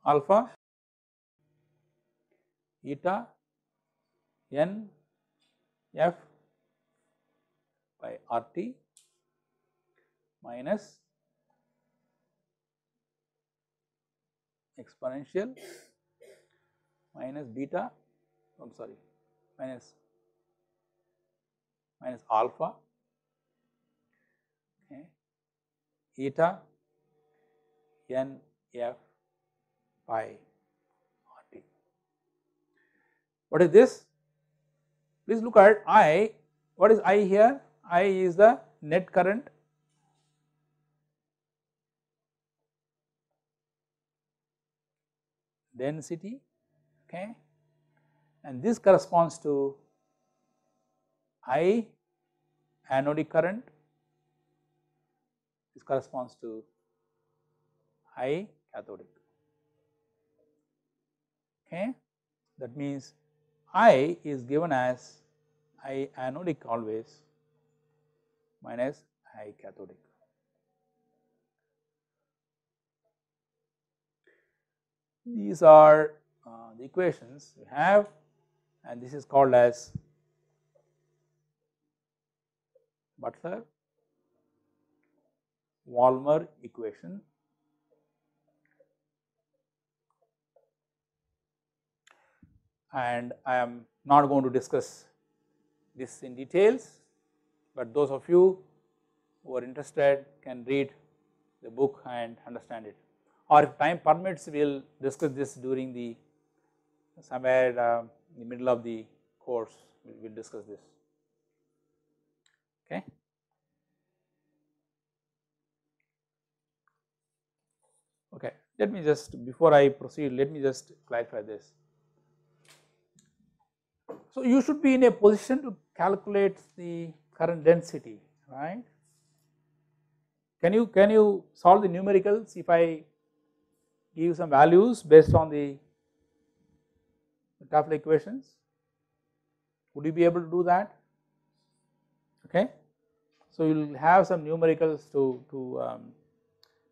alpha eta n f by RT minus exponential minus beta I am sorry minus minus alpha okay, eta n f by RT. What is this? Please look at I, what is I here? I is the net current density okay? And this corresponds to I anodic current. This corresponds to I cathodic okay? That means I is given as I anodic always minus I cathodic. These are uh, the equations we have and this is called as Butler Volmer equation. And I am not going to discuss this in details, but those of you who are interested can read the book and understand it or if time permits we will discuss this during the somewhere uh, in the middle of the course we will discuss this okay. Okay, let me just before I proceed let me just clarify this. So, you should be in a position to calculate the current density right. Can you can you solve the numericals if I give some values based on the Tafel equations? Would you be able to do that? Okay. So, you will have some numericals to, to, um,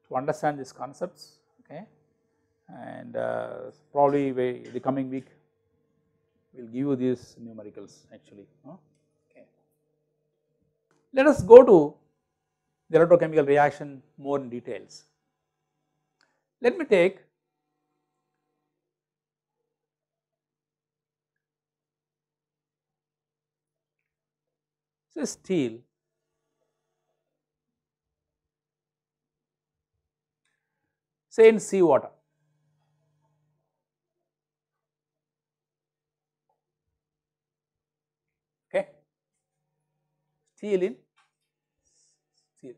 to understand these concepts okay and uh, probably the coming week we will give you these numericals actually. Okay. Let us go to the electrochemical reaction more in details. Let me take say steel. Say in sea water. Okay. Steel in sea,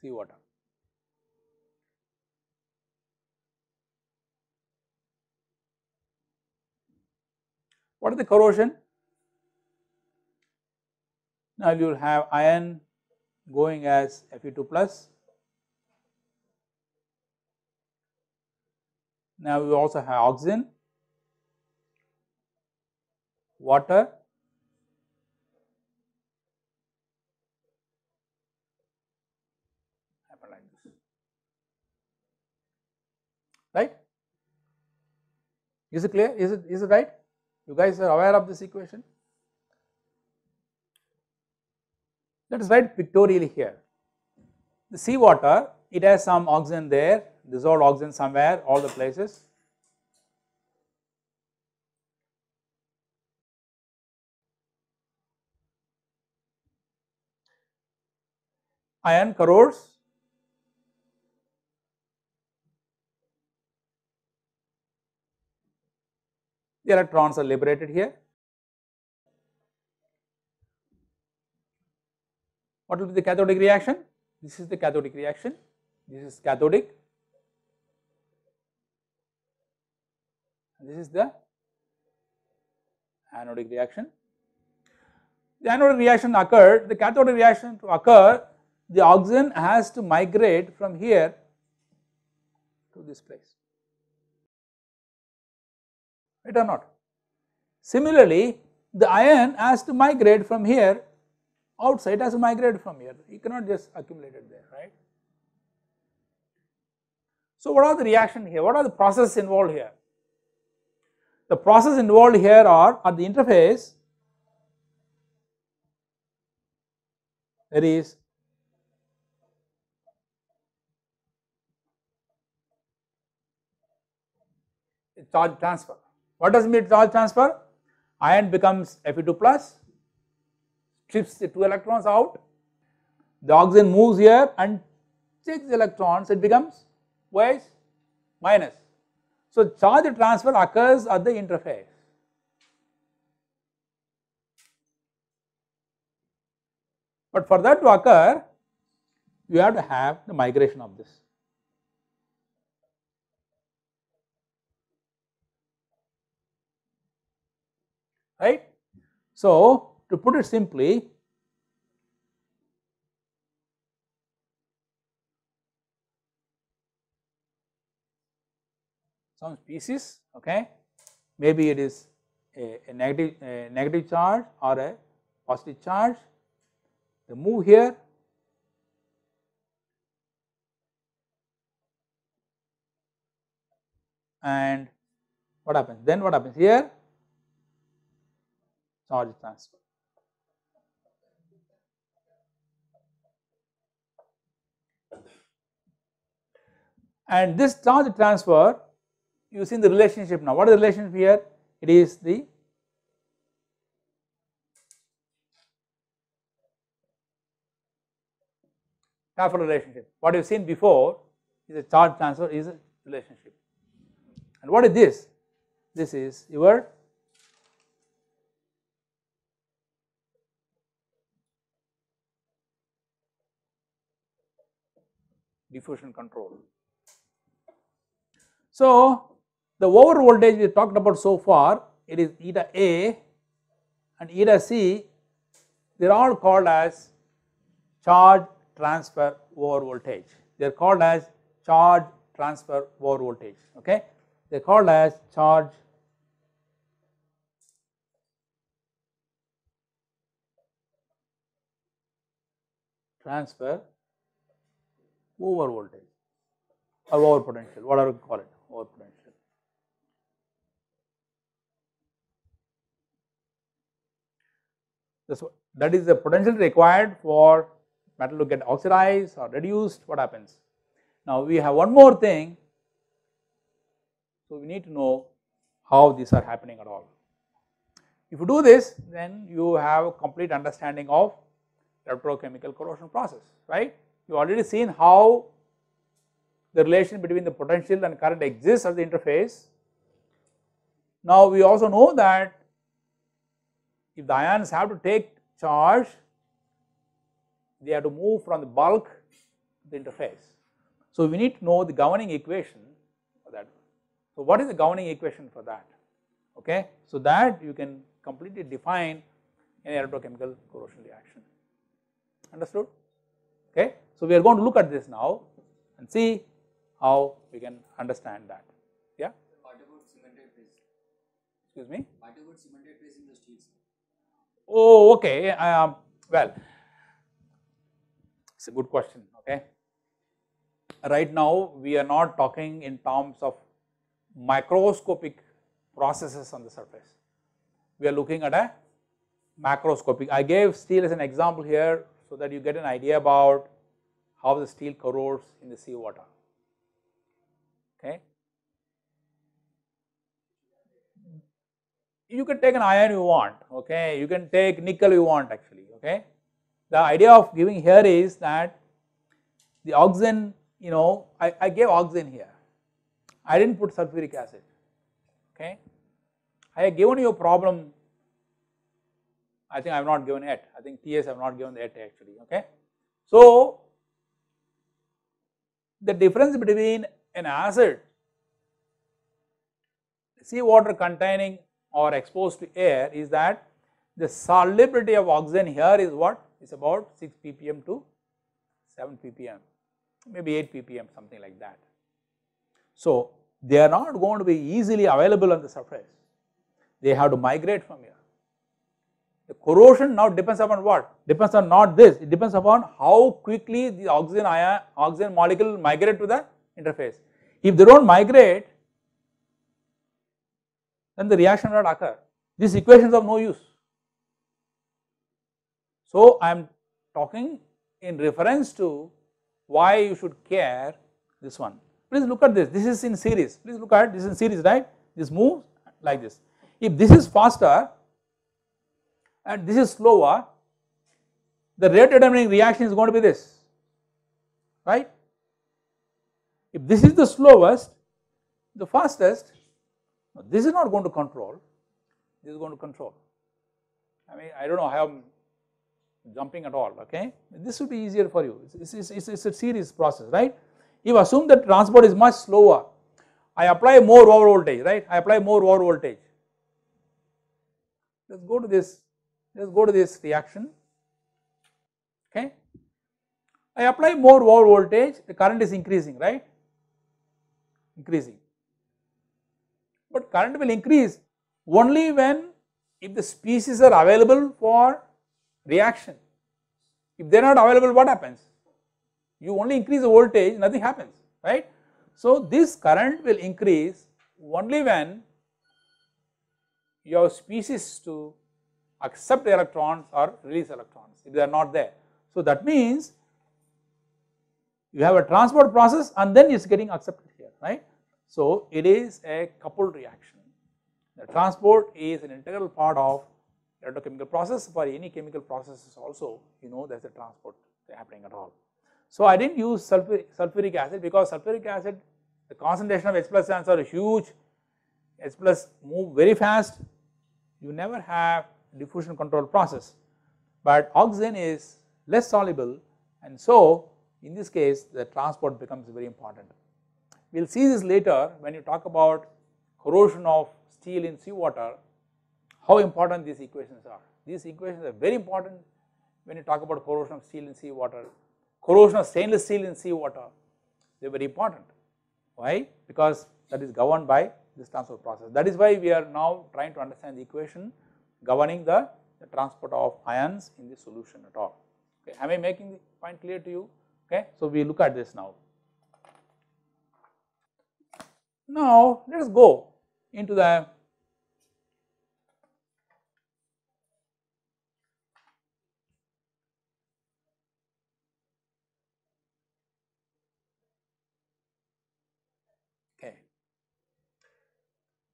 sea water what is the corrosion now you will have iron going as Fe2 plus. Now we also have oxygen, water, right? Is it clear? Is it is it right? You guys are aware of this equation? Let us write pictorially here. The sea water, it has some oxygen there, dissolved oxygen somewhere, all the places. Iron corrodes. The electrons are liberated here. What will be the cathodic reaction? This is the cathodic reaction, this is cathodic this is the anodic reaction. The anodic reaction occurred, the cathodic reaction to occur, the oxygen has to migrate from here to this place, right or not? Similarly, the iron has to migrate from here outside, has to migrate from here, you cannot just accumulate it there, right? So, what are the reaction here? What are the processes involved here? The process involved here are at the interface there is a charge transfer. What does mean charge transfer? Iron becomes Fe2 plus, strips the 2 electrons out, the oxygen moves here and takes the electrons, it becomes OH minus. So, charge transfer occurs at the interface. But for that to occur, you have to have the migration of this. Right? So, to put it simply, some species, okay, maybe it is a, a negative, a negative charge or a positive charge, they move here and what happens? Then what happens here? Charge transfer. And this charge transfer, you see the relationship now. What is the relationship here? It is the Tafel relationship. What you have seen before is a charge transfer is a relationship. And what is this? This is your diffusion control. So, the over voltage we talked about so far it is eta A and eta C they are all called as charge transfer over voltage. They are called as charge transfer over voltage. Okay, they are called as charge transfer over voltage or over potential, whatever you call it, over potential. That's that is the potential required for metal to get oxidized or reduced, what happens? Now we have one more thing, so we need to know how these are happening at all. If you do this, then you have a complete understanding of electrochemical corrosion process, right? You already seen how the relation between the potential and current exists at the interface. Now we also know that if the ions have to take charge, they have to move from the bulk to the interface. So we need to know the governing equation for that. So what is the governing equation for that? Okay, so that you can completely define an electrochemical corrosion reaction. Understood? Okay, so we are going to look at this now and see how we can understand that. Yeah. What about cementite phase? Excuse me. What about cementite phase in the? Oh, okay. Um, well, it's a good question. Okay. Right now, we are not talking in terms of microscopic processes on the surface. We are looking at a macroscopic. I gave steel as an example here so that you get an idea about how the steel corrodes in the seawater. Okay. You can take an iron you want, okay. You can take nickel you want actually, okay. The idea of giving here is that the oxygen, you know, I, I gave oxygen here. I didn't put sulfuric acid, okay. I have given you a problem I think I have not given it. I think TS have not given it actually. Okay. So the difference between an acid, seawater containing or exposed to air is that the solubility of oxygen here is what is about 6 ppm to 7 ppm maybe 8 ppm something like that. So, they are not going to be easily available on the surface, they have to migrate from here. The corrosion now depends upon what? Depends on not this, it depends upon how quickly the oxygen ion, oxygen molecule migrate to the interface. If they do not migrate, then the reaction will not occur. These equations of no use. So, I am talking in reference to why you should care this one. Please look at this, this is in series, please look at this in series, right? This moves like this. If this is faster and this is slower, the rate determining reaction is going to be this, right? If this is the slowest, the fastest, this is not going to control, this is going to control. I mean, I do not know how I am jumping at all, okay. This would be easier for you, it's, it's a series process, right. If assume that transport is much slower, I apply more over voltage, right, I apply more over voltage. Let us go to this, us go to this reaction, okay. I apply more voltage, the current is increasing, right, increasing. But current will increase only when if the species are available for reaction. If they are not available, what happens? You only increase the voltage, nothing happens, right. So, this current will increase only when your species to accept electrons or release electrons, if they are not there. So, that means you have a transport process and then it is getting accepted here, right. So, it is a coupled reaction. The transport is an integral part of electrochemical process for any chemical processes also you know there is a transport happening at all. So, I did not use sulfuric, sulfuric acid because sulfuric acid the concentration of H plus ions are huge, H plus move very fast, you never have diffusion control process, but oxygen is less soluble and so in this case the transport becomes very important. We will see this later when you talk about corrosion of steel in seawater how important these equations are. These equations are very important when you talk about corrosion of steel in seawater, corrosion of stainless steel in seawater, they are very important. Why? Because that is governed by this transport process. That is why we are now trying to understand the equation governing the, the transport of ions in the solution at all. Okay. Am I making the point clear to you? Okay. So, we look at this now. Now, let us go into the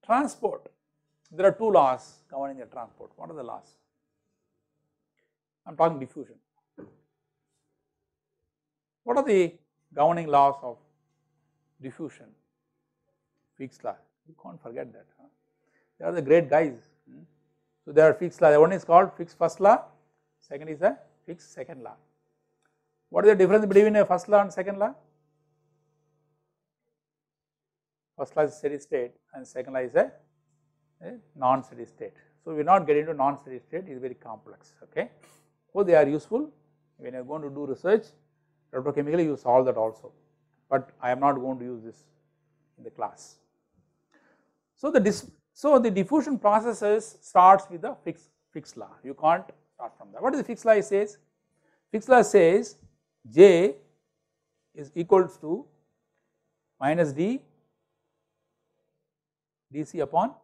Transport, there are two laws governing the transport. What are the laws? I am talking diffusion. What are the governing laws of diffusion? Fick's law, you can't forget that. Huh? They are the great guys. Hmm? So, there are Fick's law, one is called Fick's first law, second is a Fick's second law. What is the difference between a first law and second law? First law is steady state and second law is a, a non-steady state. So, we will not get into non-steady state, it is very complex, okay. So, they are useful when you are going to do research, electrochemically you solve that also, but I am not going to use this in the class. So, the so the diffusion processes starts with the Fick's, Fick's law, you can't start from that. What is the Fick's law it says? Fick's law says J is equals to minus D dc upon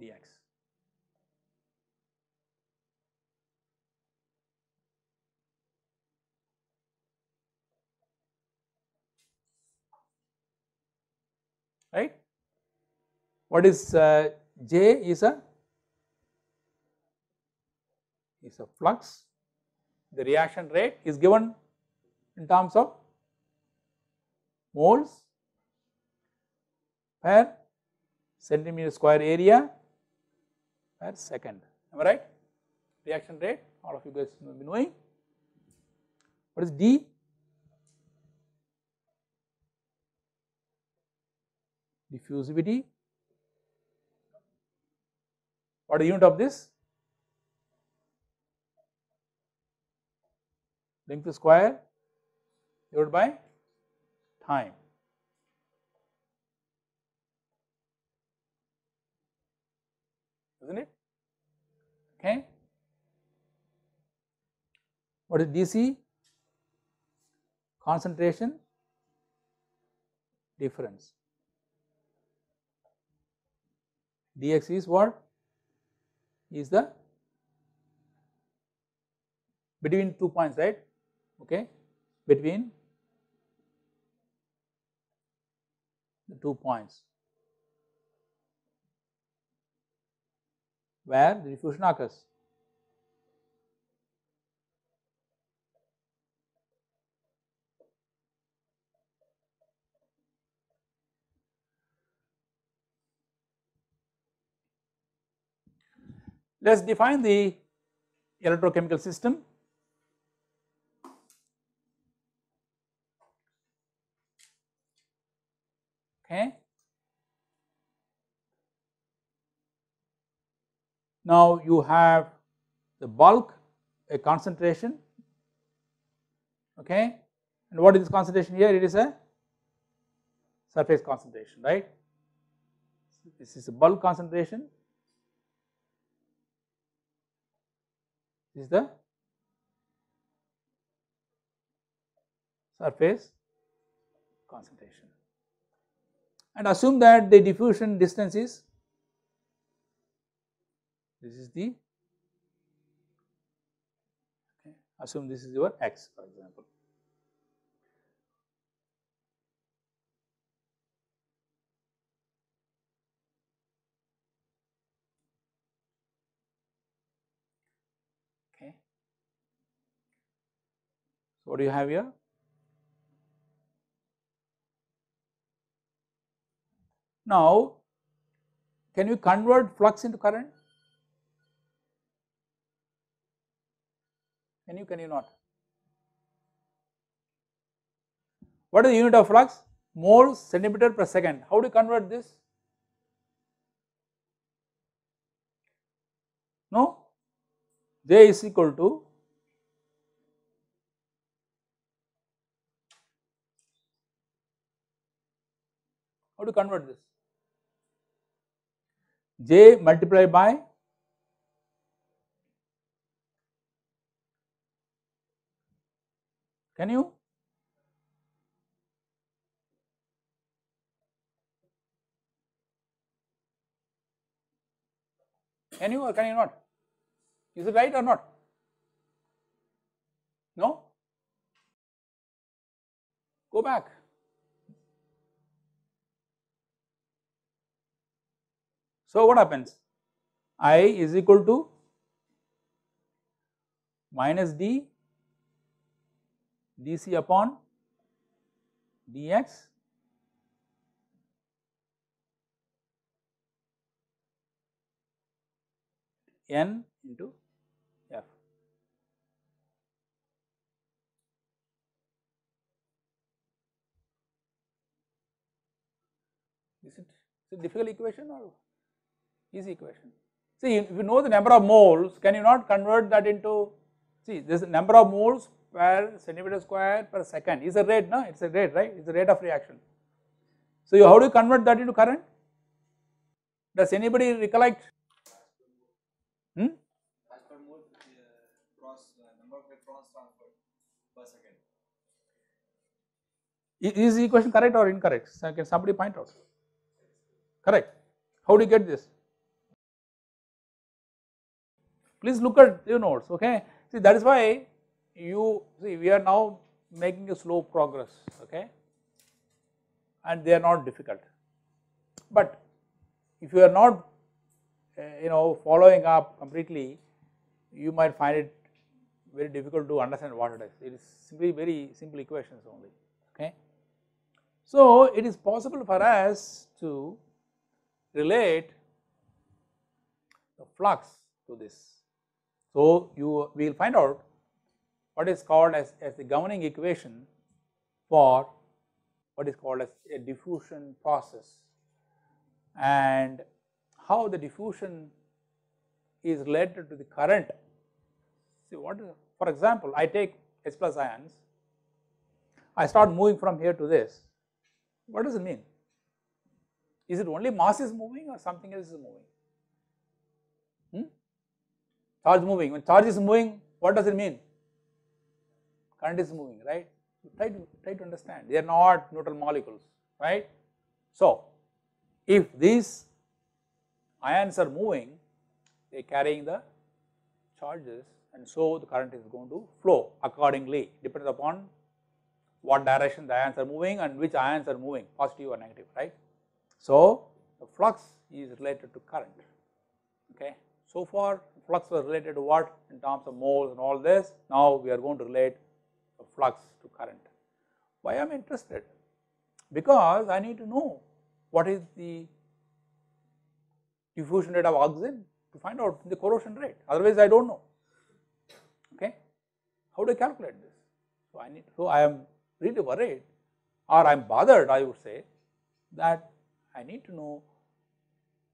dx. Right. What is uh, J is a is a flux, the reaction rate is given in terms of moles per centimeter square area per second. Am I right? Reaction rate, all of you guys will be knowing. What is D? Diffusivity What is the unit of this? Length square divided by time. Isn't it? Okay. What is DC? Concentration difference. Dx is what? Is the between two points, right? Okay, between the two points where the diffusion occurs. Let us define the electrochemical system. Okay. Now you have the bulk, a concentration, okay, and what is this concentration here? It is a surface concentration, right? This is a bulk concentration is the surface? Concentration. And assume that the diffusion distance is? This is the? Okay, assume this is your x for example. Okay. So, what do you have here? Now, can you convert flux into current? Can you, can you not? What is the unit of flux? Moles centimeter per second. How do you convert this? No? J is equal to to convert this? J multiplied by can you? Can you or can you not? Is it right or not? No? Go back. So, what happens? I is equal to minus d dc upon dx n into f. Is it, is it difficult equation or easy equation? See, if you know the number of moles, can you not convert that into, see, this number of moles per centimeter square per second is a rate, no? It is a rate, right? It is a rate of reaction. So, you, how do you convert that into current? Does anybody recollect? Hmm? Is the equation correct or incorrect? Can somebody point out? Correct. How do you get this? Please look at your notes, okay? See, that is why you see we are now making a slow progress, okay? And they are not difficult. But if you are not, uh, you know, following up completely, you might find it very difficult to understand what it is. It is simply very simple equations only, okay? So, it is possible for us to relate the flux to this. So, you we will find out what is called as, as the governing equation for what is called as a diffusion process and how the diffusion is related to the current. See what is, for example, I take H plus ions, I start moving from here to this, what does it mean? Is it only mass is moving or something else is moving? Charge moving, when charge is moving, what does it mean? Current is moving, right? Try to, try to understand, they are not neutral molecules, right? So, if these ions are moving, they are carrying the charges and so the current is going to flow accordingly depends upon what direction the ions are moving and which ions are moving positive or negative right. So, the flux is related to current okay. So far flux was related to what in terms of moles and all this now we are going to relate the flux to current. Why I am interested? Because I need to know what is the diffusion rate of oxygen to find out the corrosion rate otherwise I do not know okay. How do I calculate this? So, I need so I am really worried or I am bothered I would say that I need to know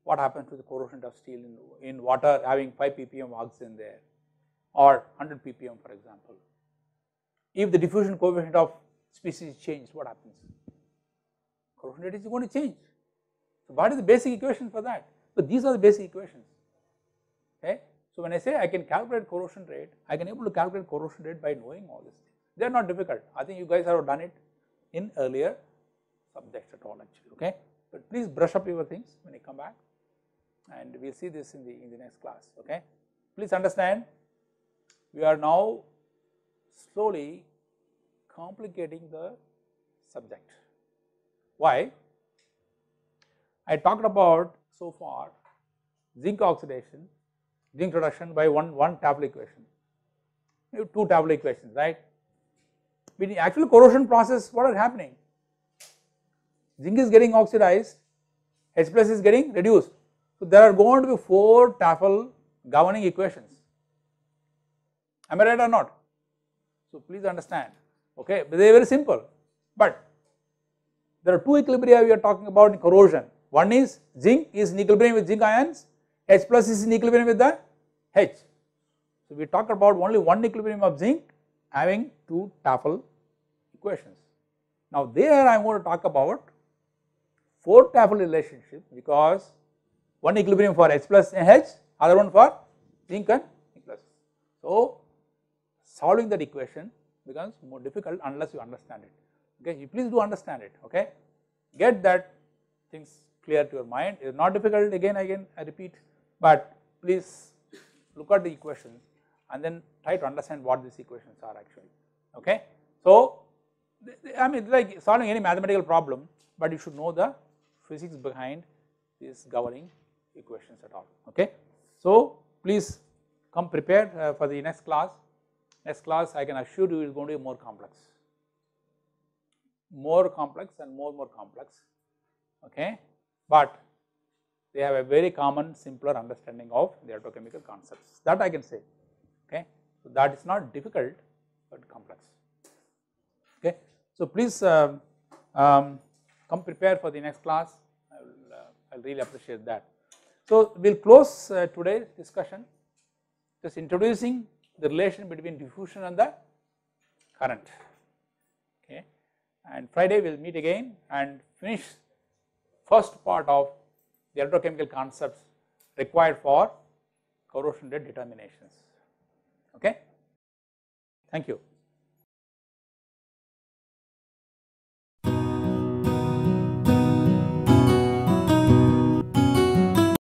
what happens to the corrosion of steel in, in water having 5 ppm oxygen there or 100 ppm for example. If the diffusion coefficient of species changes what happens? Corrosion rate is going to change. So, what is the basic equation for that? So, these are the basic equations okay. So, when I say I can calculate corrosion rate, I can able to calculate corrosion rate by knowing all things. They are not difficult. I think you guys have done it in earlier subjects at all actually, okay. But please brush up your things when you come back and we will see this in the, in the next class, okay. Please understand, we are now slowly complicating the subject. Why? I talked about so far zinc oxidation, zinc reduction by one, one Tafel equation, two Tafel equations, right. But in actual corrosion process, what is happening? Zinc is getting oxidized, H plus is getting reduced. So, there are going to be 4 Tafel governing equations. Am I right or not? So, please understand, okay, but they are very simple, but there are two equilibria we are talking about in corrosion. One is zinc is in equilibrium with zinc ions, H plus is in equilibrium with the H. So, we talked about only one equilibrium of zinc having two Tafel equations. Now, there I am going to talk about 4 Tafel relationship because one equilibrium for H plus H, other one for zinc and plus. So, solving that equation becomes more difficult unless you understand it. Okay, you please do understand it. Okay, get that things clear to your mind. It is not difficult. Again, again, I repeat, but please look at the equations and then try to understand what these equations are actually. Okay, so I mean, like solving any mathematical problem, but you should know the physics behind these governing equations at all. Okay, so please come prepared uh, for the next class. Next class, I can assure you, is going to be more complex, more complex and more more complex. Okay, but they have a very common, simpler understanding of the electrochemical concepts. That I can say. Okay, so that is not difficult, but complex. Okay, so please um, um, come prepared for the next class. I will, uh, I will really appreciate that. So we will close uh, today's discussion just introducing the relation between diffusion and the current. Okay, and Friday we will meet again and finish first part of the electrochemical concepts required for corrosion rate determinations. Okay, thank you.